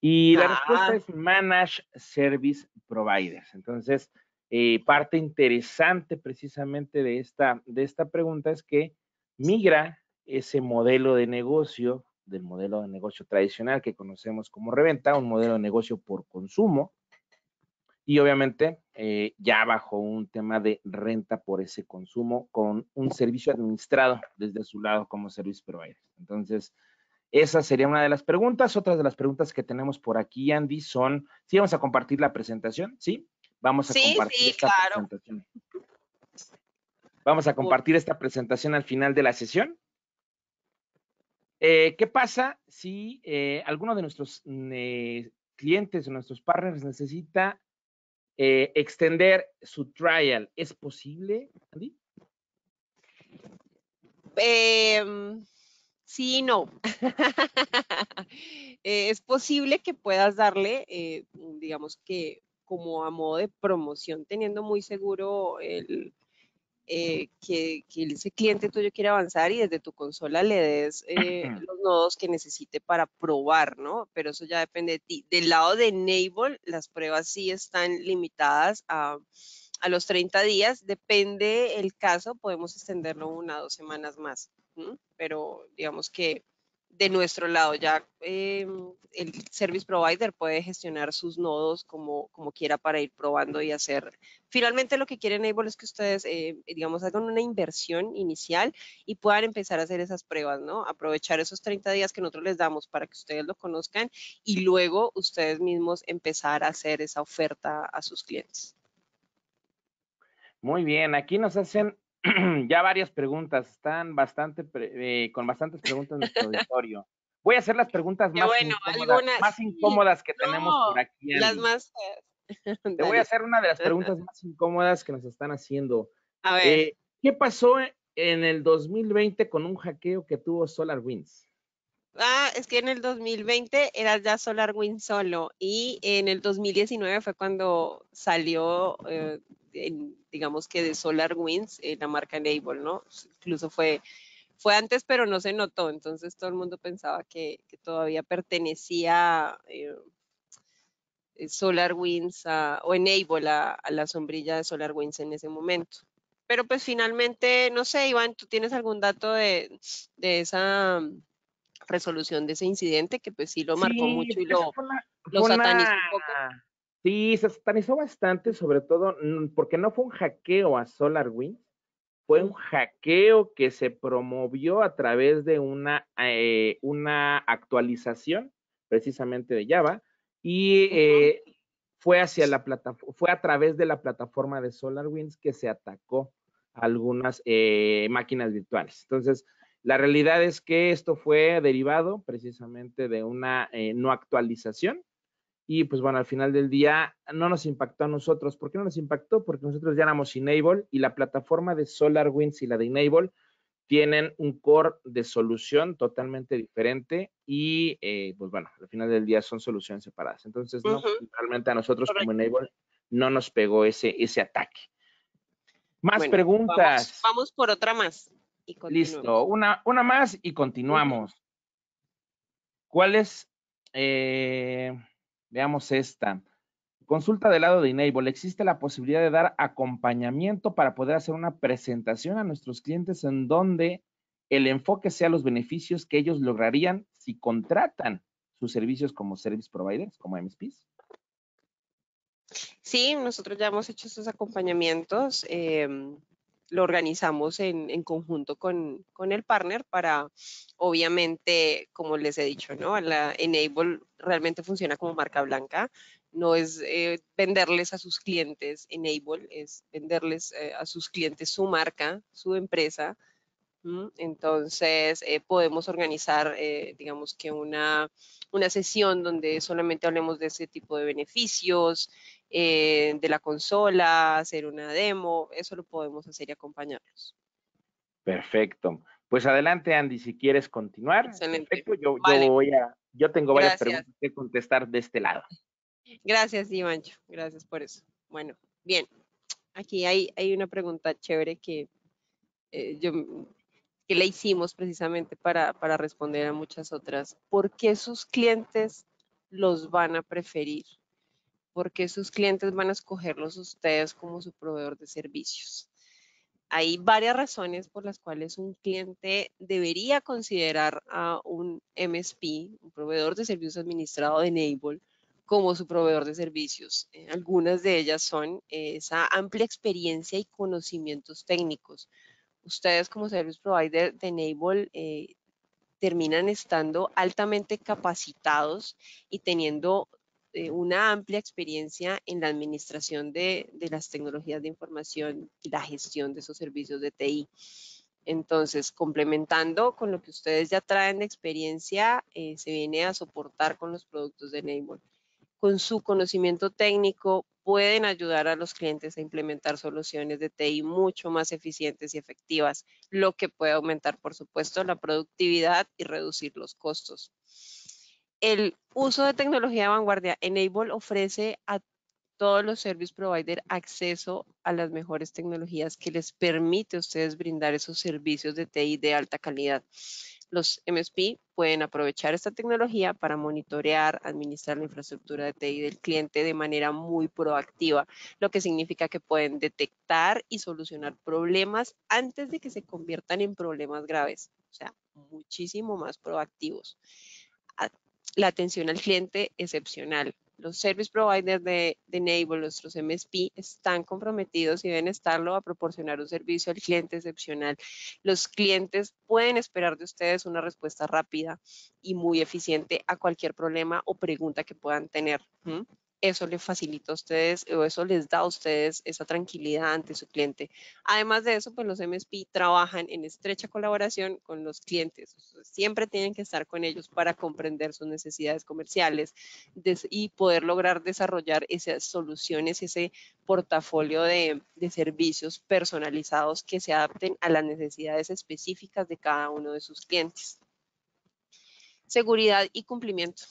Speaker 2: Y la respuesta
Speaker 1: Ah.
Speaker 2: es Managed Service Providers. Entonces, eh, parte interesante precisamente de esta, de esta pregunta es que migra ese modelo de negocio, del modelo de negocio tradicional que conocemos como reventa, un modelo de negocio por consumo, y obviamente eh, ya bajo un tema de renta por ese consumo con un servicio administrado desde su lado como service provider. Entonces, esa sería una de las preguntas. Otras de las preguntas que tenemos por aquí, Andy, son, ¿sí vamos a compartir la presentación? ¿Sí? Vamos a
Speaker 1: Sí,
Speaker 2: compartir
Speaker 1: sí,
Speaker 2: esta
Speaker 1: claro.
Speaker 2: presentación. Vamos a compartir esta presentación al final de la sesión. Eh, ¿Qué pasa si eh, alguno de nuestros eh, clientes o nuestros partners necesita eh, extender su trial? ¿Es posible, Andy?
Speaker 1: Em, sí y no. Eh, es posible que puedas darle, eh, digamos que como a modo de promoción, teniendo muy seguro el, eh, que, que ese cliente tuyo quiere avanzar y desde tu consola le des eh, los nodos que necesite para probar, ¿no? Pero eso ya depende de ti. Del lado de Enable, las pruebas sí están limitadas a, a los 30 días. Depende el caso, podemos extenderlo una o dos semanas más. Pero digamos que de nuestro lado ya eh, el service provider puede gestionar sus nodos como, como quiera para ir probando y hacer. Finalmente lo que quiere Enable es que ustedes, eh, digamos, hagan una inversión inicial y puedan empezar a hacer esas pruebas, ¿no? Aprovechar esos 30 días que nosotros les damos para que ustedes lo conozcan y luego ustedes mismos empezar a hacer esa oferta a sus clientes.
Speaker 2: Muy bien, aquí nos hacen ya varias preguntas, están bastante pre- eh, con bastantes preguntas en nuestro auditorio. Voy a hacer las preguntas más,
Speaker 1: bueno,
Speaker 2: incómodas,
Speaker 1: algunas,
Speaker 2: más incómodas que tenemos por aquí.
Speaker 1: Las
Speaker 2: Andy.
Speaker 1: más...
Speaker 2: Te voy a hacer una de las preguntas más incómodas que nos están haciendo.
Speaker 1: A ver.
Speaker 2: Eh, ¿Qué pasó en el 2020 con un hackeo que tuvo SolarWinds?
Speaker 1: Ah, es que en el 2020 era ya SolarWinds solo y en el 2019 fue cuando salió, eh, en- digamos que de SolarWinds, eh, la marca Enable, ¿no? Incluso fue, fue antes, pero no se notó, entonces todo el mundo pensaba que, que todavía pertenecía eh, eh, SolarWinds a- o Enable a, a la sombrilla de SolarWinds en ese momento. Pero pues finalmente, no sé, Iván, ¿tú tienes algún dato de, de esa mm, resolución de ese incidente que pues sí lo marcó
Speaker 2: Sí,
Speaker 1: mucho y
Speaker 2: esa
Speaker 1: lo, lo satanizó
Speaker 2: una-
Speaker 1: un poco?
Speaker 2: Sí, se satanizó bastante, sobre todo mm, porque no fue un hackeo a SolarWinds, fue un hackeo que se promovió a través de una, eh, una actualización precisamente de Java y eh, fue hacia la plataforma, fue a través de la plataforma de SolarWinds que se atacó a algunas eh, máquinas virtuales. Entonces, la realidad es que esto fue derivado precisamente de una eh, no actualización y pues bueno, al final del día no nos impactó a nosotros. ¿Por qué no nos impactó? Porque nosotros ya éramos Enable y la plataforma de SolarWinds y la de Enable tienen un core de solución totalmente diferente y eh, pues bueno, al final del día son soluciones separadas. Entonces, no, realmente a nosotros
Speaker 1: Correcto.
Speaker 2: como Enable no nos pegó ese, ese ataque. Más
Speaker 1: Bueno,
Speaker 2: preguntas.
Speaker 1: Vamos, vamos por otra más. Y.
Speaker 2: Listo, una, una más y continuamos. ¿Cuál es? eh, veamos esta. Consulta del lado de Enable. ¿Existe la posibilidad de dar acompañamiento para poder hacer una presentación a nuestros clientes en donde el enfoque sea los beneficios que ellos lograrían si contratan sus servicios como service providers, como MSPs?
Speaker 1: Sí, nosotros ya hemos hecho esos acompañamientos. em, lo organizamos en, en conjunto con, con el partner para, obviamente, como les he dicho, ¿no? La Enable realmente funciona como marca blanca. No es eh, venderles a sus clientes Enable, es venderles eh, a sus clientes su marca, su empresa. Entonces, eh, podemos organizar, digamos que una, una sesión donde solamente hablemos de ese tipo de beneficios, eh, de la consola, hacer una demo, eso lo podemos hacer y acompañarlos.
Speaker 2: Perfecto. Pues adelante, Andy, si quieres continuar.
Speaker 1: Excelente.
Speaker 2: Perfecto, yo, yo voy a, yo tengo varias preguntas que contestar de este lado.
Speaker 1: Gracias, Ivancho. Gracias por eso. Bueno, bien. Aquí hay, hay una pregunta chévere que eh, yo que le hicimos precisamente para, para responder a muchas otras. ¿Por qué sus clientes los van a preferir? ¿Por qué sus clientes van a escogerlos ustedes como su proveedor de servicios? Hay varias razones por las cuales un cliente debería considerar a un MSP, un proveedor de servicios administrado de Enable, como su proveedor de servicios. Eh, algunas de ellas son eh, esa amplia experiencia y conocimientos técnicos. Ustedes como service provider de Enable eh, terminan estando altamente capacitados y teniendo una amplia experiencia en la administración de, las tecnologías de información y la gestión de esos servicios de TI. Entonces, complementando con lo que ustedes ya traen de experiencia, se viene a soportar con los productos de Enable con su conocimiento técnico pueden ayudar a los clientes a implementar soluciones de TI mucho más eficientes y efectivas, lo que puede aumentar, por supuesto, la productividad y reducir los costos. El uso de tecnología de vanguardia Enable ofrece a todos los service providers acceso a las mejores tecnologías que les permite a ustedes brindar esos servicios de TI de alta calidad. Los MSP pueden aprovechar esta tecnología para monitorear, administrar la infraestructura de TI del cliente de manera muy proactiva, lo que significa que pueden detectar y solucionar problemas antes de que se conviertan en problemas graves, o sea, muchísimo más proactivos. La atención al cliente excepcional, los service providers de, de Enable, nuestros MSP, están comprometidos y deben estarlo a proporcionar un servicio al cliente excepcional. Los clientes pueden esperar de ustedes una respuesta rápida y muy eficiente a cualquier problema o pregunta que puedan tener eso les facilita a ustedes o eso les da a ustedes esa tranquilidad ante su cliente. Además de eso, pues los MSP trabajan en estrecha colaboración con los clientes. Siempre tienen que estar con ellos para comprender sus necesidades comerciales y poder lograr desarrollar esas soluciones, ese portafolio de, de servicios personalizados que se adapten a las necesidades específicas de cada uno de sus clientes. Seguridad y cumplimiento.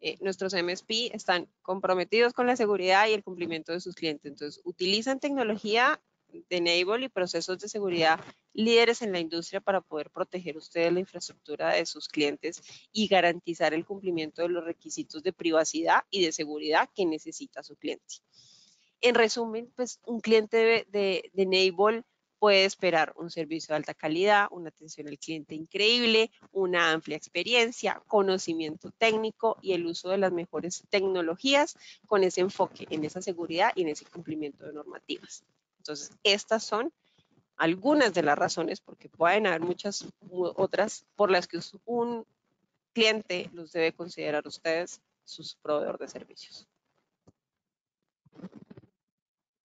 Speaker 1: Eh, nuestros MSP están comprometidos con la seguridad y el cumplimiento de sus clientes. Entonces, utilizan tecnología de Enable y procesos de seguridad líderes en la industria para poder proteger ustedes la infraestructura de sus clientes y garantizar el cumplimiento de los requisitos de privacidad y de seguridad que necesita su cliente. En resumen, pues un cliente de, de, de Enable puede esperar un servicio de alta calidad, una atención al cliente increíble, una amplia experiencia, conocimiento técnico y el uso de las mejores tecnologías con ese enfoque en esa seguridad y en ese cumplimiento de normativas. Entonces, estas son algunas de las razones, porque pueden haber muchas otras, por las que un cliente los debe considerar ustedes sus proveedor de servicios.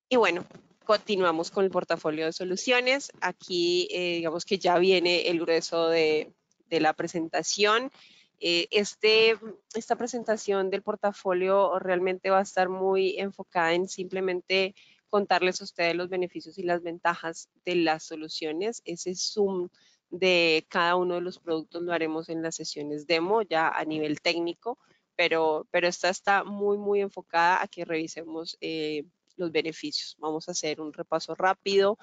Speaker 1: Y bueno, continuamos con el portafolio de soluciones. Aquí, eh, digamos que ya viene el grueso de, la presentación. Eh, este, esta presentación del portafolio realmente va a estar muy enfocada en simplemente contarles a ustedes los beneficios y las ventajas de las soluciones. Ese zoom de cada uno de los productos lo haremos en las sesiones demo ya a nivel técnico, pero, pero esta está muy, muy enfocada a que revisemos eh, los beneficios. Vamos a hacer un repaso rápido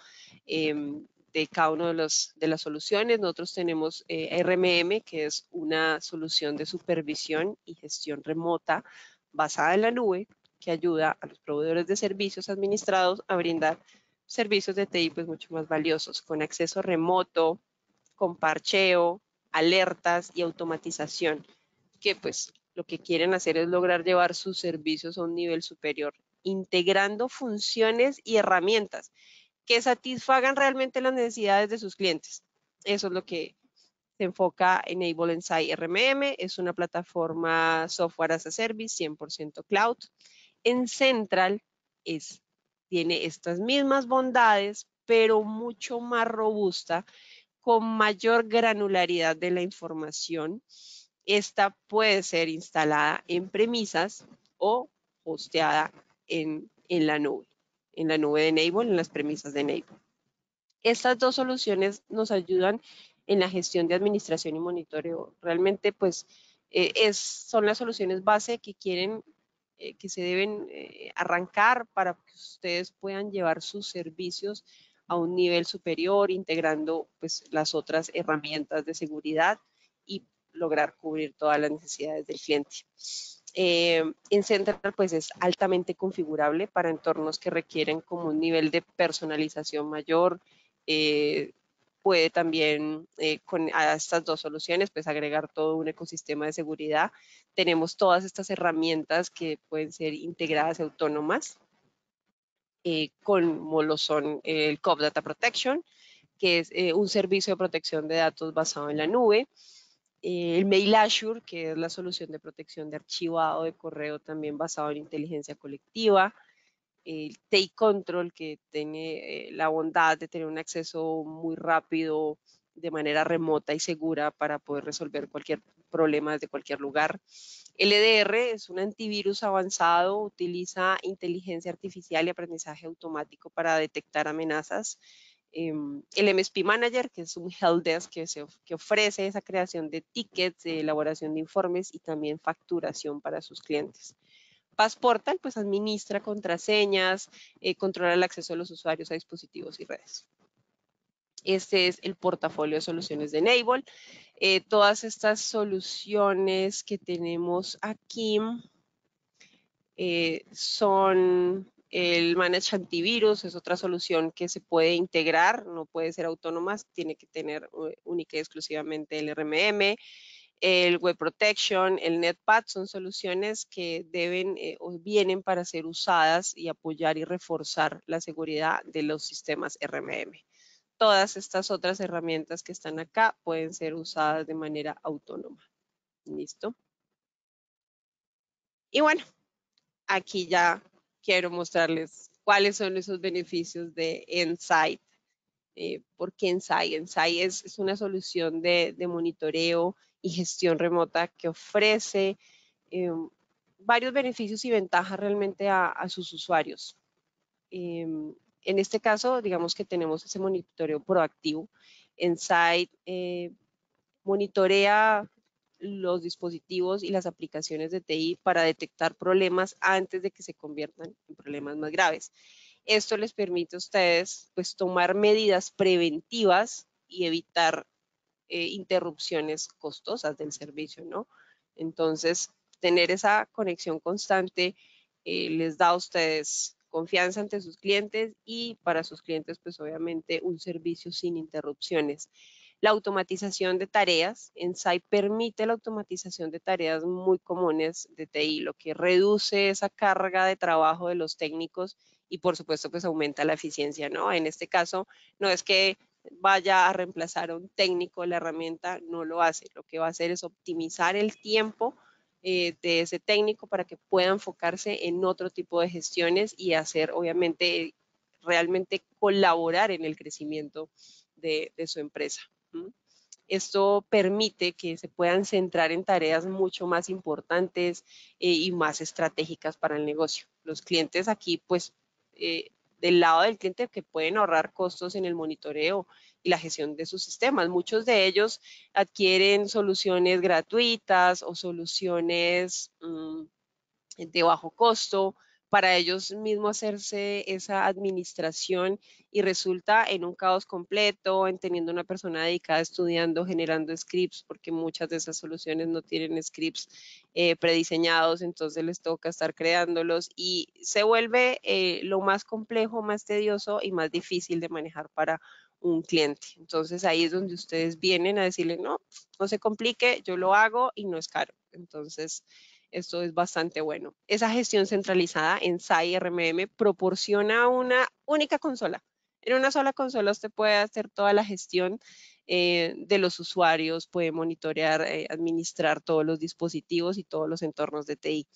Speaker 1: em, de cada una de, de las soluciones. Nosotros tenemos eh, RMM, que es una solución de supervisión y gestión remota basada en la nube, que ayuda a los proveedores de servicios administrados a brindar servicios de TI pues mucho más valiosos, con acceso remoto, con parcheo, alertas y automatización, que pues lo que quieren hacer es lograr llevar sus servicios a un nivel superior integrando funciones y herramientas que satisfagan realmente las necesidades de sus clientes. Eso es lo que se enfoca en Enable Insight RMM. Es una plataforma software as a service 100% cloud. En Central es, tiene estas mismas bondades, pero mucho más robusta, con mayor granularidad de la información. Esta puede ser instalada en premisas o hosteada en, la nube, en la nube de Enable, en las premisas de Enable. Estas dos soluciones nos ayudan en la gestión de administración y monitoreo. Realmente, pues, eh, es, son las soluciones base que quieren, eh, que se deben eh, arrancar para que ustedes puedan llevar sus servicios a un nivel superior, integrando pues, las otras herramientas de seguridad y lograr cubrir todas las necesidades del cliente. En Central pues es altamente configurable para entornos que requieren como un nivel de personalización mayor, eh, puede también eh, con a estas dos soluciones pues agregar todo un ecosistema de seguridad. Tenemos todas estas herramientas que pueden ser integradas y autónomas, eh, como lo son el COP Data Protection, que es un servicio de protección de datos basado en la nube, el Mail Azure, que es la solución de protección de archivado de correo también basado en inteligencia colectiva, el Take Control, que tiene eh, la bondad de tener un acceso muy rápido, de manera remota y segura para poder resolver cualquier problema desde cualquier lugar. El EDR es un antivirus avanzado, utiliza inteligencia artificial y aprendizaje automático para detectar amenazas. Em, el MSP Manager, que es un helpdesk que, que ofrece esa creación de tickets, de elaboración de informes y también facturación para sus clientes. Passportal pues administra contraseñas, eh, controla el acceso de los usuarios a dispositivos y redes. Este es el portafolio de soluciones de Enable. Eh, todas estas soluciones que tenemos aquí eh, son el Manage Antivirus, es otra solución que se puede integrar, no puede ser autónoma, tiene que tener única y exclusivamente el RMM el Web Protection, el NetPad, son soluciones que deben eh, o vienen para ser usadas y apoyar y reforzar la seguridad de los sistemas RMM. Todas estas otras herramientas que están acá pueden ser usadas de manera autónoma. ¿Listo? Y bueno, aquí ya quiero mostrarles cuáles son esos beneficios de Insight. Eh, ¿Por qué Insight? Insight es, una solución de, monitoreo y gestión remota que ofrece em, varios beneficios y ventajas realmente a, sus usuarios. Em, en este caso, digamos que tenemos ese monitoreo proactivo. Insight eh, monitorea los dispositivos y las aplicaciones de TI para detectar problemas antes de que se conviertan en problemas más graves. Esto les permite a ustedes pues, tomar medidas preventivas y evitar eh, interrupciones costosas del servicio, ¿no? Entonces, tener esa conexión constante eh, les da a ustedes confianza ante sus clientes y para sus clientes, pues obviamente un servicio sin interrupciones. La automatización de tareas, SAI permite la automatización de tareas muy comunes de TI, lo que reduce esa carga de trabajo de los técnicos y por supuesto pues aumenta la eficiencia, ¿no? En este caso, no es que vaya a reemplazar a un técnico la herramienta, no lo hace. Lo que va a hacer es optimizar el tiempo eh, de ese técnico para que pueda enfocarse en otro tipo de gestiones y hacer, obviamente, realmente colaborar en el crecimiento de, su empresa. Esto permite que se puedan centrar en tareas mucho más importantes eh, y más estratégicas para el negocio. Los clientes aquí, pues, eh, del lado del cliente que pueden ahorrar costos en el monitoreo y la gestión de sus sistemas. Muchos de ellos adquieren soluciones gratuitas o soluciones mm, de bajo costo para ellos mismos hacerse esa administración y resulta en un caos completo, en teniendo una persona dedicada estudiando, generando scripts, porque muchas de esas soluciones no tienen scripts eh, prediseñados, entonces les toca estar creándolos y se vuelve eh, lo más complejo, más tedioso y más difícil de manejar para un cliente. Entonces ahí es donde ustedes vienen a decirle, no, no se complique, yo lo hago y no es caro. Entonces, esto es bastante bueno. Esa gestión centralizada en SAI RMM proporciona una única consola. En una sola consola usted puede hacer toda la gestión eh, de los usuarios, puede monitorear, eh, administrar todos los dispositivos y todos los entornos de TI.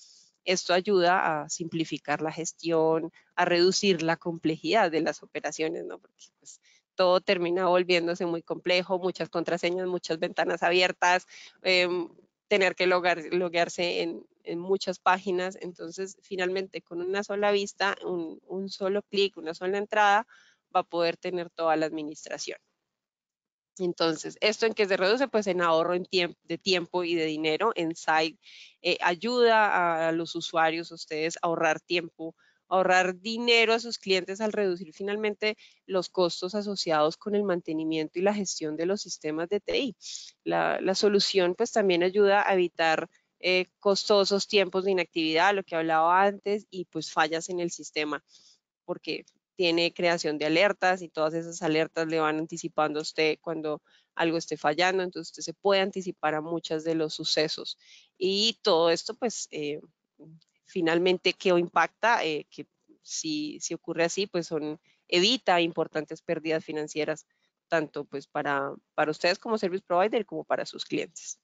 Speaker 1: Esto ayuda a simplificar la gestión, a reducir la complejidad de las operaciones, ¿no? Porque pues, todo termina volviéndose muy complejo, muchas contraseñas, muchas ventanas abiertas, em, tener que loguearse en, muchas páginas. Entonces, finalmente, con una sola vista, un, solo clic, una sola entrada, va a poder tener toda la administración. Entonces, ¿esto en qué se reduce? Pues en ahorro en de tiempo y de dinero. En Site eh, ayuda a los usuarios, ustedes, a ahorrar tiempo, ahorrar dinero a sus clientes al reducir finalmente los costos asociados con el mantenimiento y la gestión de los sistemas de TI. La, solución pues también ayuda a evitar eh, costosos tiempos de inactividad, lo que hablaba antes, y pues fallas en el sistema, porque tiene creación de alertas y todas esas alertas le van anticipando a usted cuando algo esté fallando, entonces usted se puede anticipar a muchos de los sucesos. Y todo esto, pues, eh, finalmente, ¿qué impacta? Eh, que si, si ocurre así, pues evita importantes pérdidas financieras, tanto pues para, para ustedes como service provider como para sus clientes.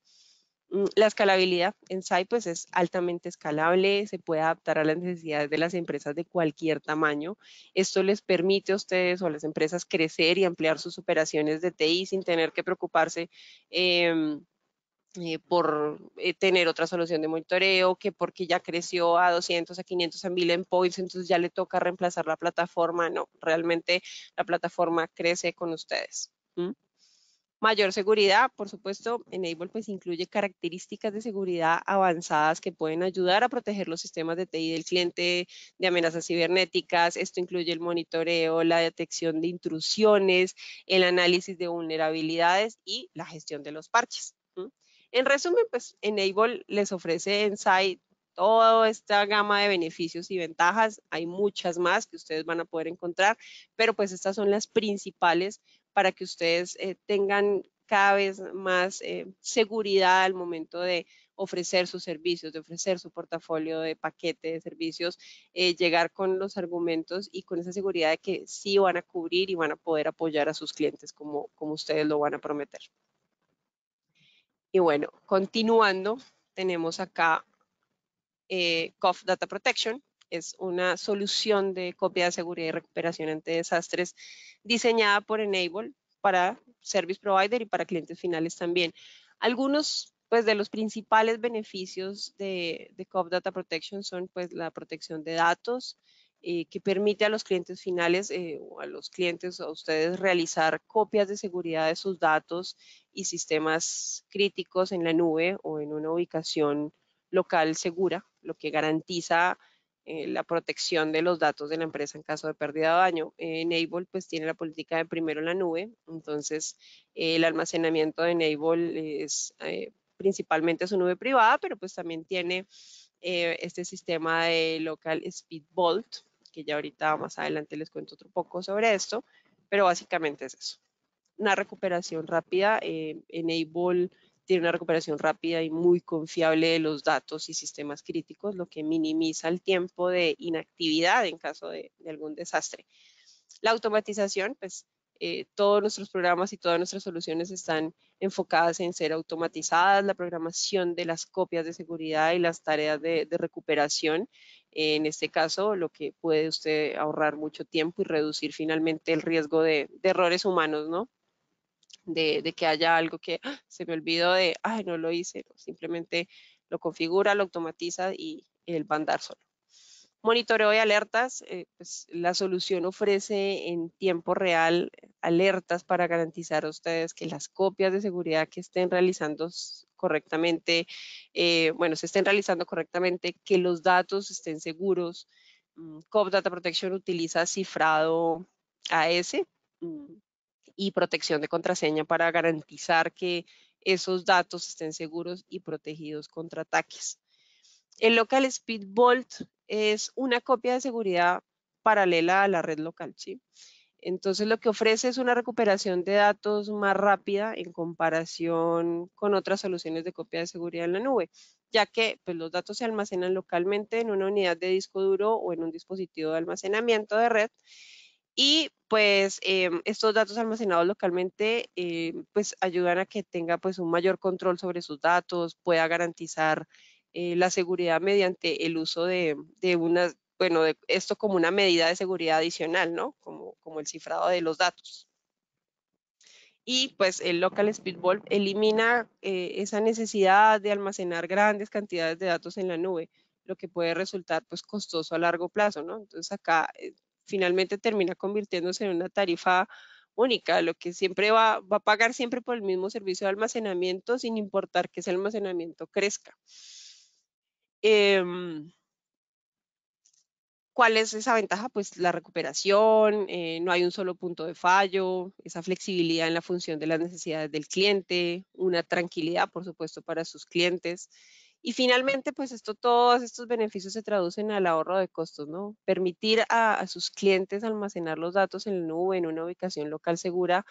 Speaker 1: Mm, la escalabilidad en SAI pues es altamente escalable, se puede adaptar a las necesidades de las empresas de cualquier tamaño. Esto les permite a ustedes o a las empresas crecer y ampliar sus operaciones de TI sin tener que preocuparse em, eh, por eh, tener otra solución de monitoreo, que porque ya creció a 200, a 500, a 1000 endpoints, entonces ya le toca reemplazar la plataforma. No, realmente la plataforma crece con ustedes. Mayor seguridad, por supuesto, Enable pues incluye características de seguridad avanzadas que pueden ayudar a proteger los sistemas de TI del cliente de amenazas cibernéticas. Esto incluye el monitoreo, la detección de intrusiones, el análisis de vulnerabilidades y la gestión de los parches. En resumen, pues Enable les ofrece site toda esta gama de beneficios y ventajas. Hay muchas más que ustedes van a poder encontrar, pero pues estas son las principales para que ustedes eh, tengan cada vez más eh, seguridad al momento de ofrecer sus servicios, de ofrecer su portafolio de paquete de servicios, eh, llegar con los argumentos y con esa seguridad de que sí van a cubrir y van a poder apoyar a sus clientes como, como ustedes lo van a prometer. Y bueno, continuando, tenemos acá eh, Data Protection, es una solución de copia de seguridad y recuperación ante desastres diseñada por Enable para Service Provider y para clientes finales también. Algunos pues, de los principales beneficios de, de COF Data Protection son pues, la protección de datos, eh, que permite a los clientes finales eh, o a los clientes a ustedes realizar copias de seguridad de sus datos y sistemas críticos en la nube o en una ubicación local segura, lo que garantiza eh, la protección de los datos de la empresa en caso de pérdida o daño. Enable pues tiene la política de primero en la nube, entonces eh, el almacenamiento de Enable es eh, principalmente su nube privada, pero pues también tiene este sistema de local speed vault, que ya ahorita más adelante les cuento otro poco sobre esto, pero básicamente es eso. Una recuperación rápida, Enable tiene una recuperación rápida y muy confiable de los datos y sistemas críticos, lo que minimiza el tiempo de inactividad en caso de, algún desastre. La automatización, pues eh, todos nuestros programas y todas nuestras soluciones están enfocadas en ser automatizadas, la programación de las copias de seguridad y las tareas de, recuperación. En este caso, lo que puede usted ahorrar mucho tiempo y reducir finalmente el riesgo de, errores humanos, ¿no? de, que haya algo que ¡ah! se me olvidó de, ay, no lo hice, simplemente lo configura, lo automatiza y él va a andar solo. Monitoreo y alertas, eh, pues la solución ofrece en tiempo real alertas para garantizar a ustedes que las copias de seguridad que estén realizando correctamente, eh, bueno, se estén realizando correctamente, que los datos estén seguros. Mm, COP Data Protection utiliza cifrado AS, mm, y protección de contraseña para garantizar que esos datos estén seguros y protegidos contra ataques. El Local Speed Vault es una copia de seguridad paralela a la red local. Entonces lo que ofrece es una recuperación de datos más rápida en comparación con otras soluciones de copia de seguridad en la nube, ya que pues, los datos se almacenan localmente en una unidad de disco duro o en un dispositivo de almacenamiento de red y pues em, estos datos almacenados localmente eh, pues ayudan a que tenga pues un mayor control sobre sus datos, pueda garantizar eh, la seguridad mediante el uso de, de bueno, de esto como una medida de seguridad adicional, ¿no? Como, como el cifrado de los datos. Y pues el Local Speed Vault elimina eh, esa necesidad de almacenar grandes cantidades de datos en la nube, lo que puede resultar pues costoso a largo plazo, ¿no? Entonces acá finalmente termina convirtiéndose en una tarifa única, lo que siempre va, va a pagar siempre por el mismo servicio de almacenamiento sin importar que ese almacenamiento crezca. Em, ¿Cuál es esa ventaja? Pues la recuperación, eh, no hay un solo punto de fallo, esa flexibilidad en la función de las necesidades del cliente, una tranquilidad, por supuesto, para sus clientes. Y finalmente, pues esto, todos estos beneficios se traducen al ahorro de costos, ¿no? Permitir a, a sus clientes almacenar los datos en la nube, en una ubicación local segura,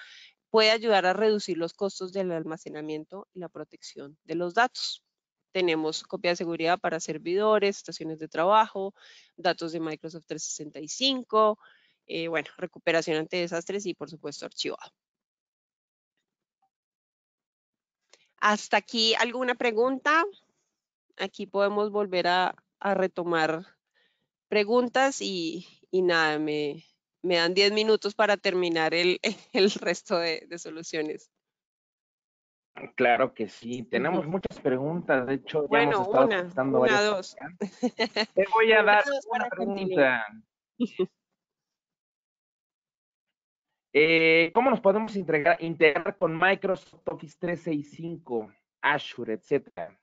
Speaker 1: puede ayudar a reducir los costos del almacenamiento y la protección de los datos. Tenemos copia de seguridad para servidores, estaciones de trabajo, datos de Microsoft 365, eh, bueno, recuperación ante desastres y por supuesto archivado. Hasta aquí alguna pregunta. Aquí podemos volver a, retomar preguntas y, nada, me, dan 10 minutos para terminar el, resto de soluciones.
Speaker 2: Claro que sí, tenemos muchas preguntas, de hecho
Speaker 1: ya hemos estado una, una, dos.
Speaker 2: Te voy a dar una pregunta. Eh, ¿Cómo nos podemos integrar, integrar con Microsoft Office 365, Azure, etcétera?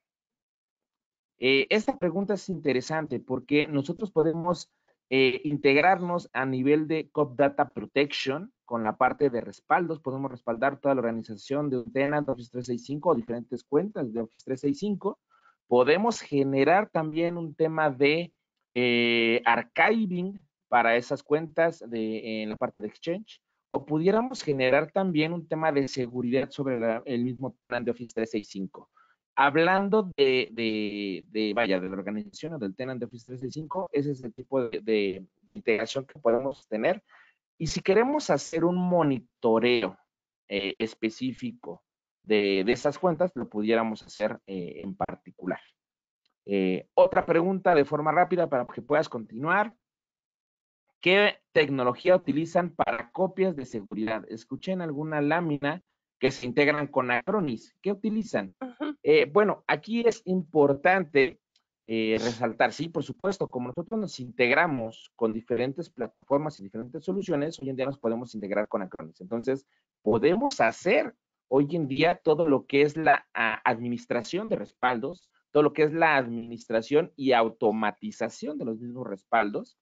Speaker 2: Eh, esta pregunta es interesante porque nosotros podemos eh, integrarnos a nivel de COP Data Protection con la parte de respaldos. Podemos respaldar toda la organización de un tenant Office 365 o diferentes cuentas de Office 365. Podemos generar también un tema de eh, archiving para esas cuentas de, en la parte de Exchange. O pudiéramos generar también un tema de seguridad sobre el mismo tenant de Office 365. Hablando de, de, vaya, de la organización o del tenant de Office 365, ese es el tipo de, de integración que podemos tener y si queremos hacer un monitoreo eh, específico de, esas cuentas, lo pudiéramos hacer eh, en particular. Eh, otra pregunta de forma rápida para que puedas continuar. ¿Qué tecnología utilizan para copias de seguridad? Escuché en alguna lámina que se integran con Acronis. ¿Qué utilizan? bueno, aquí es importante eh, resaltar, sí, por supuesto, como nosotros nos integramos con diferentes plataformas y diferentes soluciones, hoy en día nos podemos integrar con Acronis. Entonces, podemos hacer hoy en día todo lo que es la administración de respaldos, todo lo que es la administración y automatización de los mismos respaldos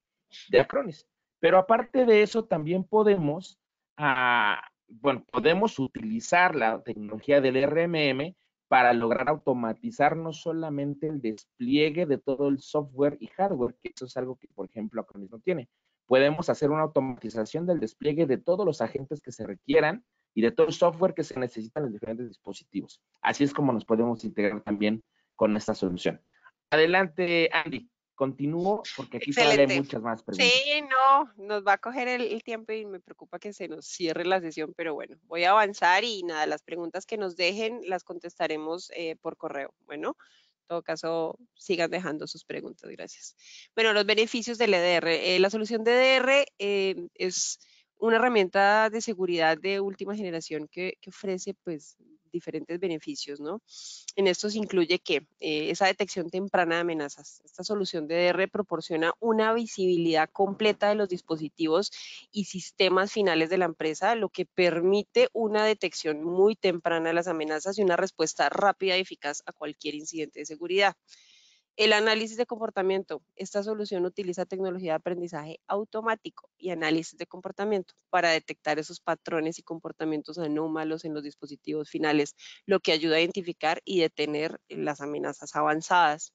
Speaker 2: de Acronis. Pero aparte de eso, también podemos, ah, bueno, podemos utilizar la tecnología del RMM para lograr automatizar no solamente el despliegue de todo el software y hardware, que eso es algo que, por ejemplo, Acronis no tiene. Podemos hacer una automatización del despliegue de todos los agentes que se requieran y de todo el software que se necesita en los diferentes dispositivos. Así es como nos podemos integrar también con esta solución. Adelante, Andy. Continúo porque aquí salen muchas más preguntas.
Speaker 1: Sí, no, nos va a coger el, tiempo y me preocupa que se nos cierre la sesión, pero bueno, voy a avanzar y nada, las preguntas que nos dejen las contestaremos eh, por correo. Bueno, en todo caso, sigan dejando sus preguntas, gracias. Bueno, los beneficios del EDR. Eh, la solución de EDR eh, es una herramienta de seguridad de última generación que, que ofrece pues diferentes beneficios, ¿no? En estos incluye que eh, esa detección temprana de amenazas. Esta solución de DR proporciona una visibilidad completa de los dispositivos y sistemas finales de la empresa, lo que permite una detección muy temprana de las amenazas y una respuesta rápida y eficaz a cualquier incidente de seguridad. El análisis de comportamiento. Esta solución utiliza tecnología de aprendizaje automático y análisis de comportamiento para detectar esos patrones y comportamientos anómalos en los dispositivos finales, lo que ayuda a identificar y detener las amenazas avanzadas.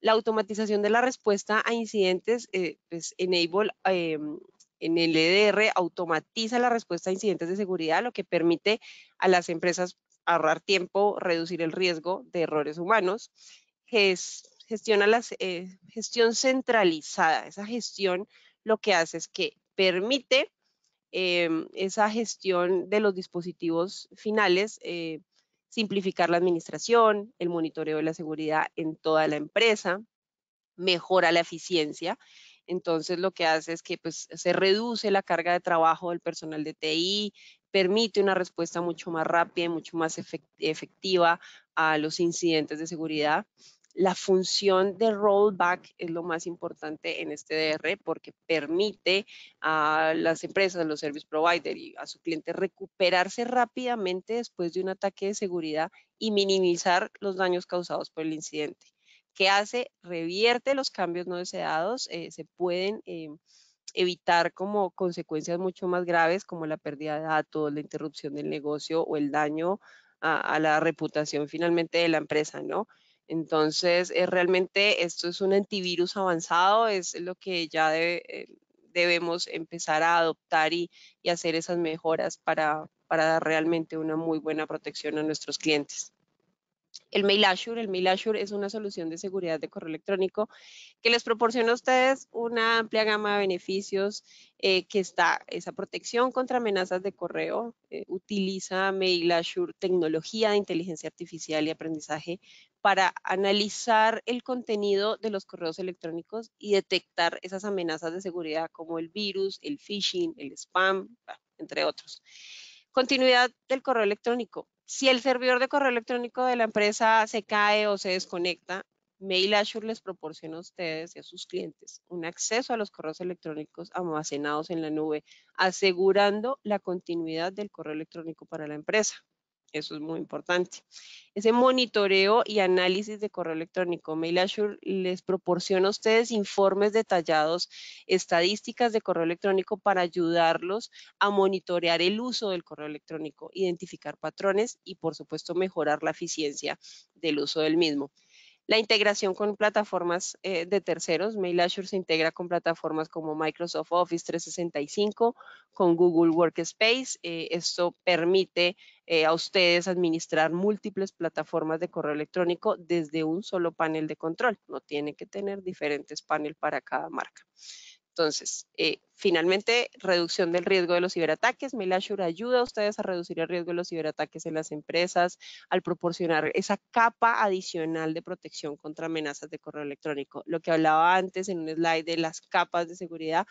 Speaker 1: La automatización de la respuesta a incidentes, eh, pues Enable em, en el EDR automatiza la respuesta a incidentes de seguridad, lo que permite a las empresas ahorrar tiempo, reducir el riesgo de errores humanos gestiona la eh, gestión centralizada. Esa gestión lo que hace es que permite em, esa gestión de los dispositivos finales, eh, simplificar la administración, el monitoreo de la seguridad en toda la empresa, mejora la eficiencia. Entonces lo que hace es que pues, se reduce la carga de trabajo del personal de TI, permite una respuesta mucho más rápida y mucho más efectiva a los incidentes de seguridad La función de rollback es lo más importante en este DR porque permite a las empresas, a los service providers y a su cliente recuperarse rápidamente después de un ataque de seguridad y minimizar los daños causados por el incidente. ¿Qué hace? Revierte los cambios no deseados, eh, se pueden eh, evitar como consecuencias mucho más graves como la pérdida de datos, la interrupción del negocio o el daño a, la reputación finalmente de la empresa, ¿no? Entonces, eh, realmente esto es un antivirus avanzado, es lo que ya eh, debemos empezar a adoptar y, y, hacer esas mejoras para, para dar realmente una muy buena protección a nuestros clientes. El Mail el Mail es una solución de seguridad de correo electrónico que les proporciona a ustedes una amplia gama de beneficios eh, que está esa protección contra amenazas de correo, eh, utiliza Mail tecnología de inteligencia artificial y aprendizaje para analizar el contenido de los correos electrónicos y detectar esas amenazas de seguridad como el virus, el phishing, el spam, entre otros. Continuidad del correo electrónico. Si el servidor de correo electrónico de la empresa se cae o se desconecta, Mail Azure les proporciona a ustedes y a sus clientes un acceso a los correos electrónicos almacenados en la nube, asegurando la continuidad del correo electrónico para la empresa. Eso es muy importante. Ese monitoreo y análisis de correo electrónico, MailAssure les proporciona a ustedes informes detallados, estadísticas de correo electrónico para ayudarlos a monitorear el uso del correo electrónico, identificar patrones y, por supuesto, mejorar la eficiencia del uso del mismo. La integración con plataformas eh, de terceros. MailAssure se integra con plataformas como Microsoft Office 365, con Google Workspace. Eh, esto permite eh, a ustedes administrar múltiples plataformas de correo electrónico desde un solo panel de control. No tiene que tener diferentes paneles para cada marca. Entonces, eh, finalmente, reducción del riesgo de los ciberataques. MailAssure ayuda a ustedes a reducir el riesgo de los ciberataques en las empresas al proporcionar esa capa adicional de protección contra amenazas de correo electrónico. Lo que hablaba antes en un slide de las capas de seguridad,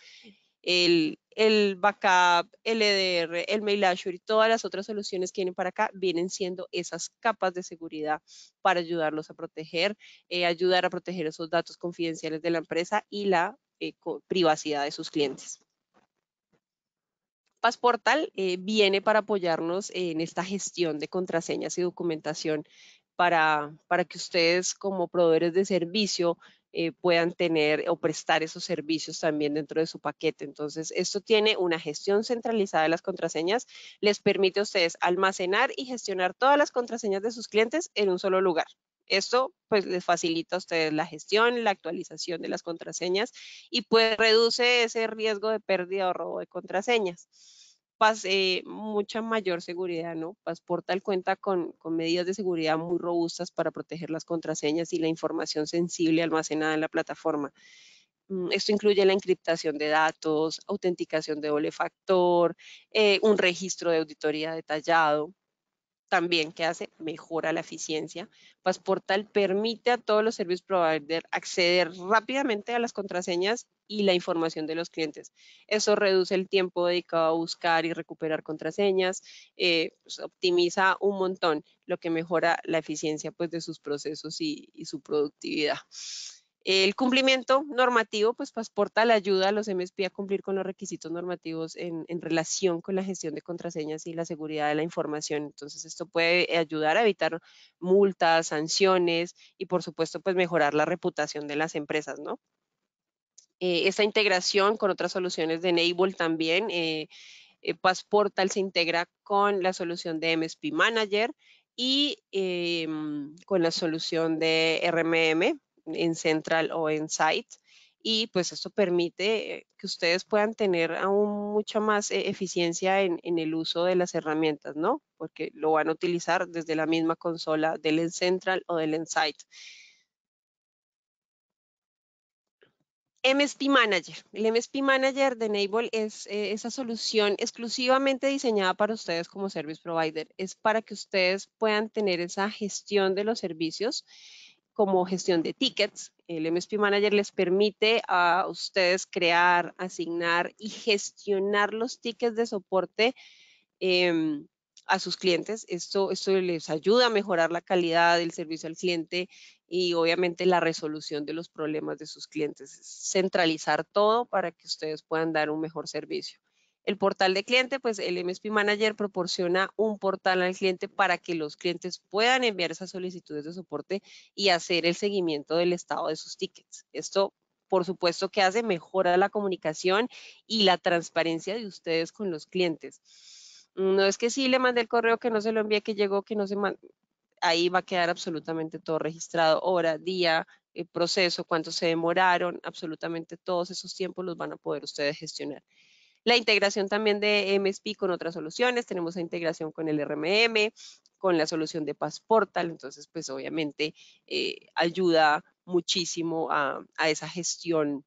Speaker 1: el, backup, el EDR, el MailAssure y todas las otras soluciones que vienen para acá vienen siendo esas capas de seguridad para ayudarlos a proteger, eh, ayudar a proteger esos datos confidenciales de la empresa y la eh, privacidad de sus clientes. Passportal eh, viene para apoyarnos en esta gestión de contraseñas y documentación para, para que ustedes como proveedores de servicio eh, puedan tener o prestar esos servicios también dentro de su paquete. Entonces, esto tiene una gestión centralizada de las contraseñas, les permite a ustedes almacenar y gestionar todas las contraseñas de sus clientes en un solo lugar. Esto pues les facilita a ustedes la gestión, la actualización de las contraseñas y pues reduce ese riesgo de pérdida o robo de contraseñas. Pase mucha mayor seguridad, ¿no? Passportal cuenta con, con medidas de seguridad muy robustas para proteger las contraseñas y la información sensible almacenada en la plataforma. Mm, esto incluye la encriptación de datos, autenticación de doble factor, eh, un registro de auditoría detallado, también que hace, mejora la eficiencia. Passportal permite a todos los service providers acceder rápidamente a las contraseñas y la información de los clientes. Eso reduce el tiempo dedicado a buscar y recuperar contraseñas, eh, pues, optimiza un montón, lo que mejora la eficiencia pues, de sus procesos y su productividad. El cumplimiento normativo, pues Passportal pues, ayuda a los MSP a cumplir con los requisitos normativos en, relación con la gestión de contraseñas y la seguridad de la información. Entonces, esto puede ayudar a evitar multas, sanciones y, por supuesto, pues mejorar la reputación de las empresas, ¿no? Eh, esta integración con otras soluciones de Enable también, eh, eh, Passportal se integra con la solución de MSP Manager y em, con la solución de RMM, en Central o en Site. Y pues esto permite que ustedes puedan tener aún mucha más eh, eficiencia en, el uso de las herramientas, ¿no? Porque lo van a utilizar desde la misma consola del Central o del Site. MSP Manager. El MSP Manager de Enable es eh, esa solución exclusivamente diseñada para ustedes como service provider. Es para que ustedes puedan tener esa gestión de los servicios como gestión de tickets. El MSP Manager les permite a ustedes crear, asignar y gestionar los tickets de soporte em, a sus clientes. Esto, esto les ayuda a mejorar la calidad del servicio al cliente y obviamente la resolución de los problemas de sus clientes. Centralizar todo para que ustedes puedan dar un mejor servicio. El portal de cliente, pues el MSP Manager proporciona un portal al cliente para que los clientes puedan enviar esas solicitudes de soporte y hacer el seguimiento del estado de sus tickets. Esto, por supuesto, que hace mejora la comunicación y la transparencia de ustedes con los clientes. No es que sí le mandé el correo, que no se lo envié, que llegó, que no se mandó. Ahí va a quedar absolutamente todo registrado, hora, día, eh, proceso, cuánto se demoraron, absolutamente todos esos tiempos los van a poder ustedes gestionar. La integración también de MSP con otras soluciones, tenemos la integración con el RMM, con la solución de Passportal, entonces pues obviamente eh, ayuda muchísimo a, a esa gestión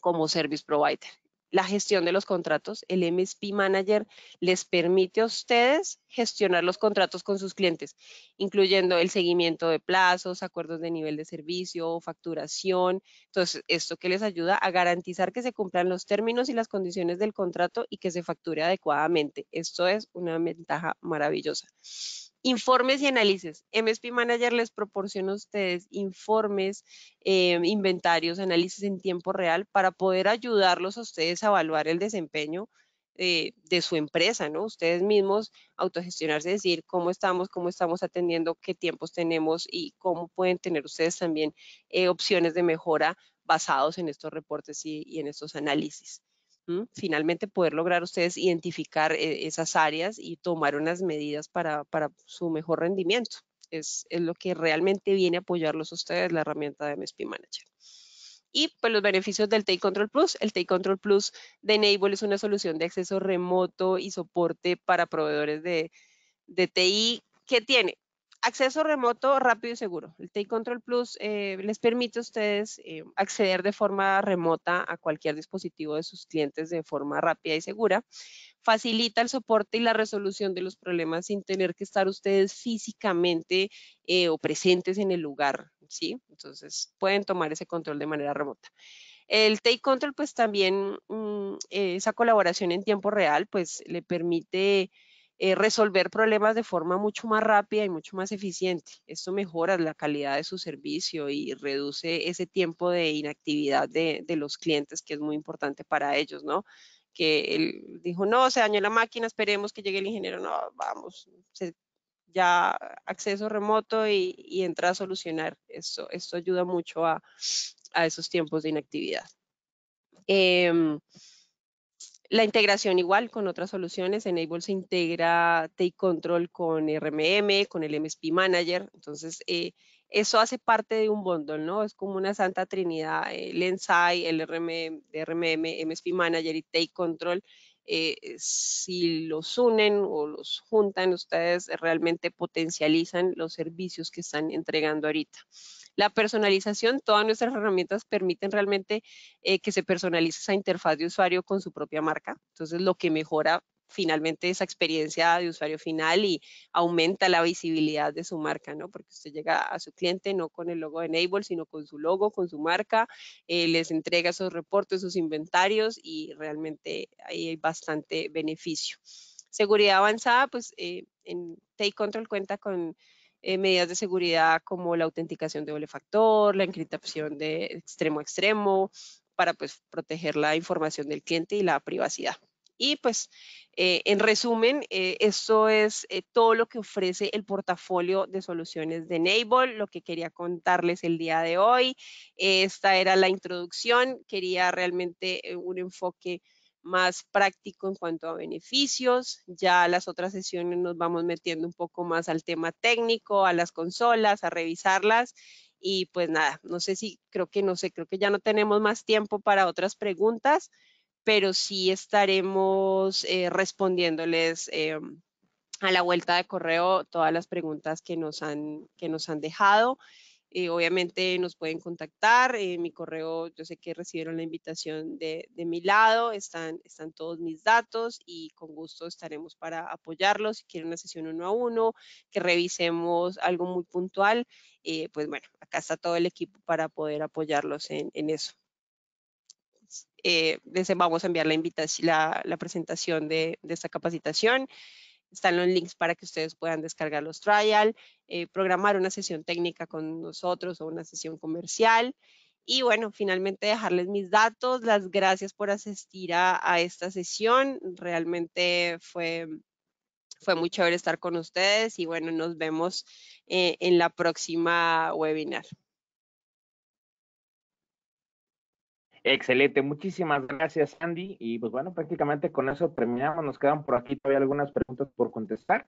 Speaker 1: como service provider la gestión de los contratos. El MSP Manager les permite a ustedes gestionar los contratos con sus clientes, incluyendo el seguimiento de plazos, acuerdos de nivel de servicio, facturación. Entonces, esto que les ayuda a garantizar que se cumplan los términos y las condiciones del contrato y que se facture adecuadamente. Esto es una ventaja maravillosa. Informes y análisis. MSP Manager les proporciona a ustedes informes, em, inventarios, análisis en tiempo real para poder ayudarlos a ustedes a evaluar el desempeño eh, de su empresa, ¿no? Ustedes mismos autogestionarse, decir cómo estamos, cómo estamos atendiendo, qué tiempos tenemos y cómo pueden tener ustedes también eh, opciones de mejora basados en estos reportes y en estos análisis finalmente poder lograr ustedes identificar eh, esas áreas y tomar unas medidas para, su mejor rendimiento. Es, lo que realmente viene a apoyarlos a ustedes, la herramienta de MSP Manager. Y pues los beneficios del Take Control Plus. El Take Control Plus de Enable es una solución de acceso remoto y soporte para proveedores de, de TI que tiene acceso remoto rápido y seguro. El Take Control Plus eh, les permite a ustedes eh, acceder de forma remota a cualquier dispositivo de sus clientes de forma rápida y segura. Facilita el soporte y la resolución de los problemas sin tener que estar ustedes físicamente eh, o presentes en el lugar, ¿sí? Entonces pueden tomar ese control de manera remota. El Take Control, pues también mm, esa colaboración en tiempo real, pues le permite eh, resolver problemas de forma mucho más rápida y mucho más eficiente. Esto mejora la calidad de su servicio y reduce ese tiempo de inactividad de, los clientes, que es muy importante para ellos, ¿no? Que él dijo, no, se dañó la máquina, esperemos que llegue el ingeniero, no, vamos, ya acceso remoto y, entra a solucionar. Esto, esto ayuda mucho a, esos tiempos de inactividad. Em, la integración igual con otras soluciones, Enable se integra Take Control con RMM, con el MSP Manager, entonces eh, eso hace parte de un bundle, ¿no? Es como una santa trinidad, el Ensai, el RMM, RMM, MSP Manager y Take Control, eh, si los unen o los juntan, ustedes realmente potencializan los servicios que están entregando ahorita. La personalización, todas nuestras herramientas permiten realmente eh, que se personalice esa interfaz de usuario con su propia marca. Entonces, lo que mejora finalmente esa experiencia de usuario final y aumenta la visibilidad de su marca, ¿no? Porque usted llega a su cliente no con el logo de Enable, sino con su logo, con su marca, eh, les entrega esos reportes, sus inventarios y realmente ahí hay bastante beneficio. Seguridad avanzada, pues eh, en Take Control cuenta con eh, medidas de seguridad como la autenticación de doble factor, la encriptación de extremo a extremo, para pues proteger la información del cliente y la privacidad. Y pues, eh, en resumen, eh, esto es todo lo que ofrece el portafolio de soluciones de Enable, lo que quería contarles el día de hoy. esta era la introducción, quería realmente un enfoque más práctico en cuanto a beneficios. Ya las otras sesiones nos vamos metiendo un poco más al tema técnico, a las consolas, a revisarlas. Y pues nada, no sé si, creo que no sé, creo que ya no tenemos más tiempo para otras preguntas, pero sí estaremos eh, respondiéndoles eh, a la vuelta de correo todas las preguntas que nos han, que nos han dejado. Eh, obviamente nos pueden contactar. En mi correo, yo sé que recibieron la invitación de, de, mi lado, están, están todos mis datos y con gusto estaremos para apoyarlos. Si quieren una sesión uno a uno, que revisemos algo muy puntual, eh, pues bueno, acá está todo el equipo para poder apoyarlos en, en eso. Eh, vamos a enviar la invitación, la, la presentación de, de esta capacitación. están los links para que ustedes puedan descargar los trial, eh, programar una sesión técnica con nosotros o una sesión comercial. Y bueno, finalmente dejarles mis datos. Las gracias por asistir a, esta sesión. Realmente fue, fue muy chévere estar con ustedes y bueno, nos vemos eh, en la próxima webinar.
Speaker 2: Excelente, muchísimas gracias Andy. Y pues bueno, prácticamente con eso terminamos. Nos quedan por aquí todavía algunas preguntas por contestar.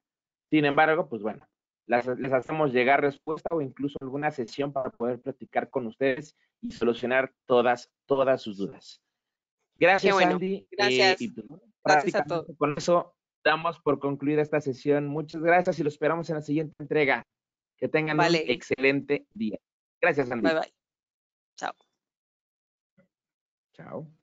Speaker 2: Sin embargo, pues bueno, les hacemos llegar respuesta o incluso alguna sesión para poder platicar con ustedes y solucionar todas, todas sus dudas. Gracias, Andy.
Speaker 1: Gracias.
Speaker 2: Eh, pues, gracias a todos. Con eso damos por concluida esta sesión. Muchas gracias y lo esperamos en la siguiente entrega. Que tengan un excelente día. Gracias, Andy.
Speaker 1: Bye, bye. Chao.
Speaker 2: Chao.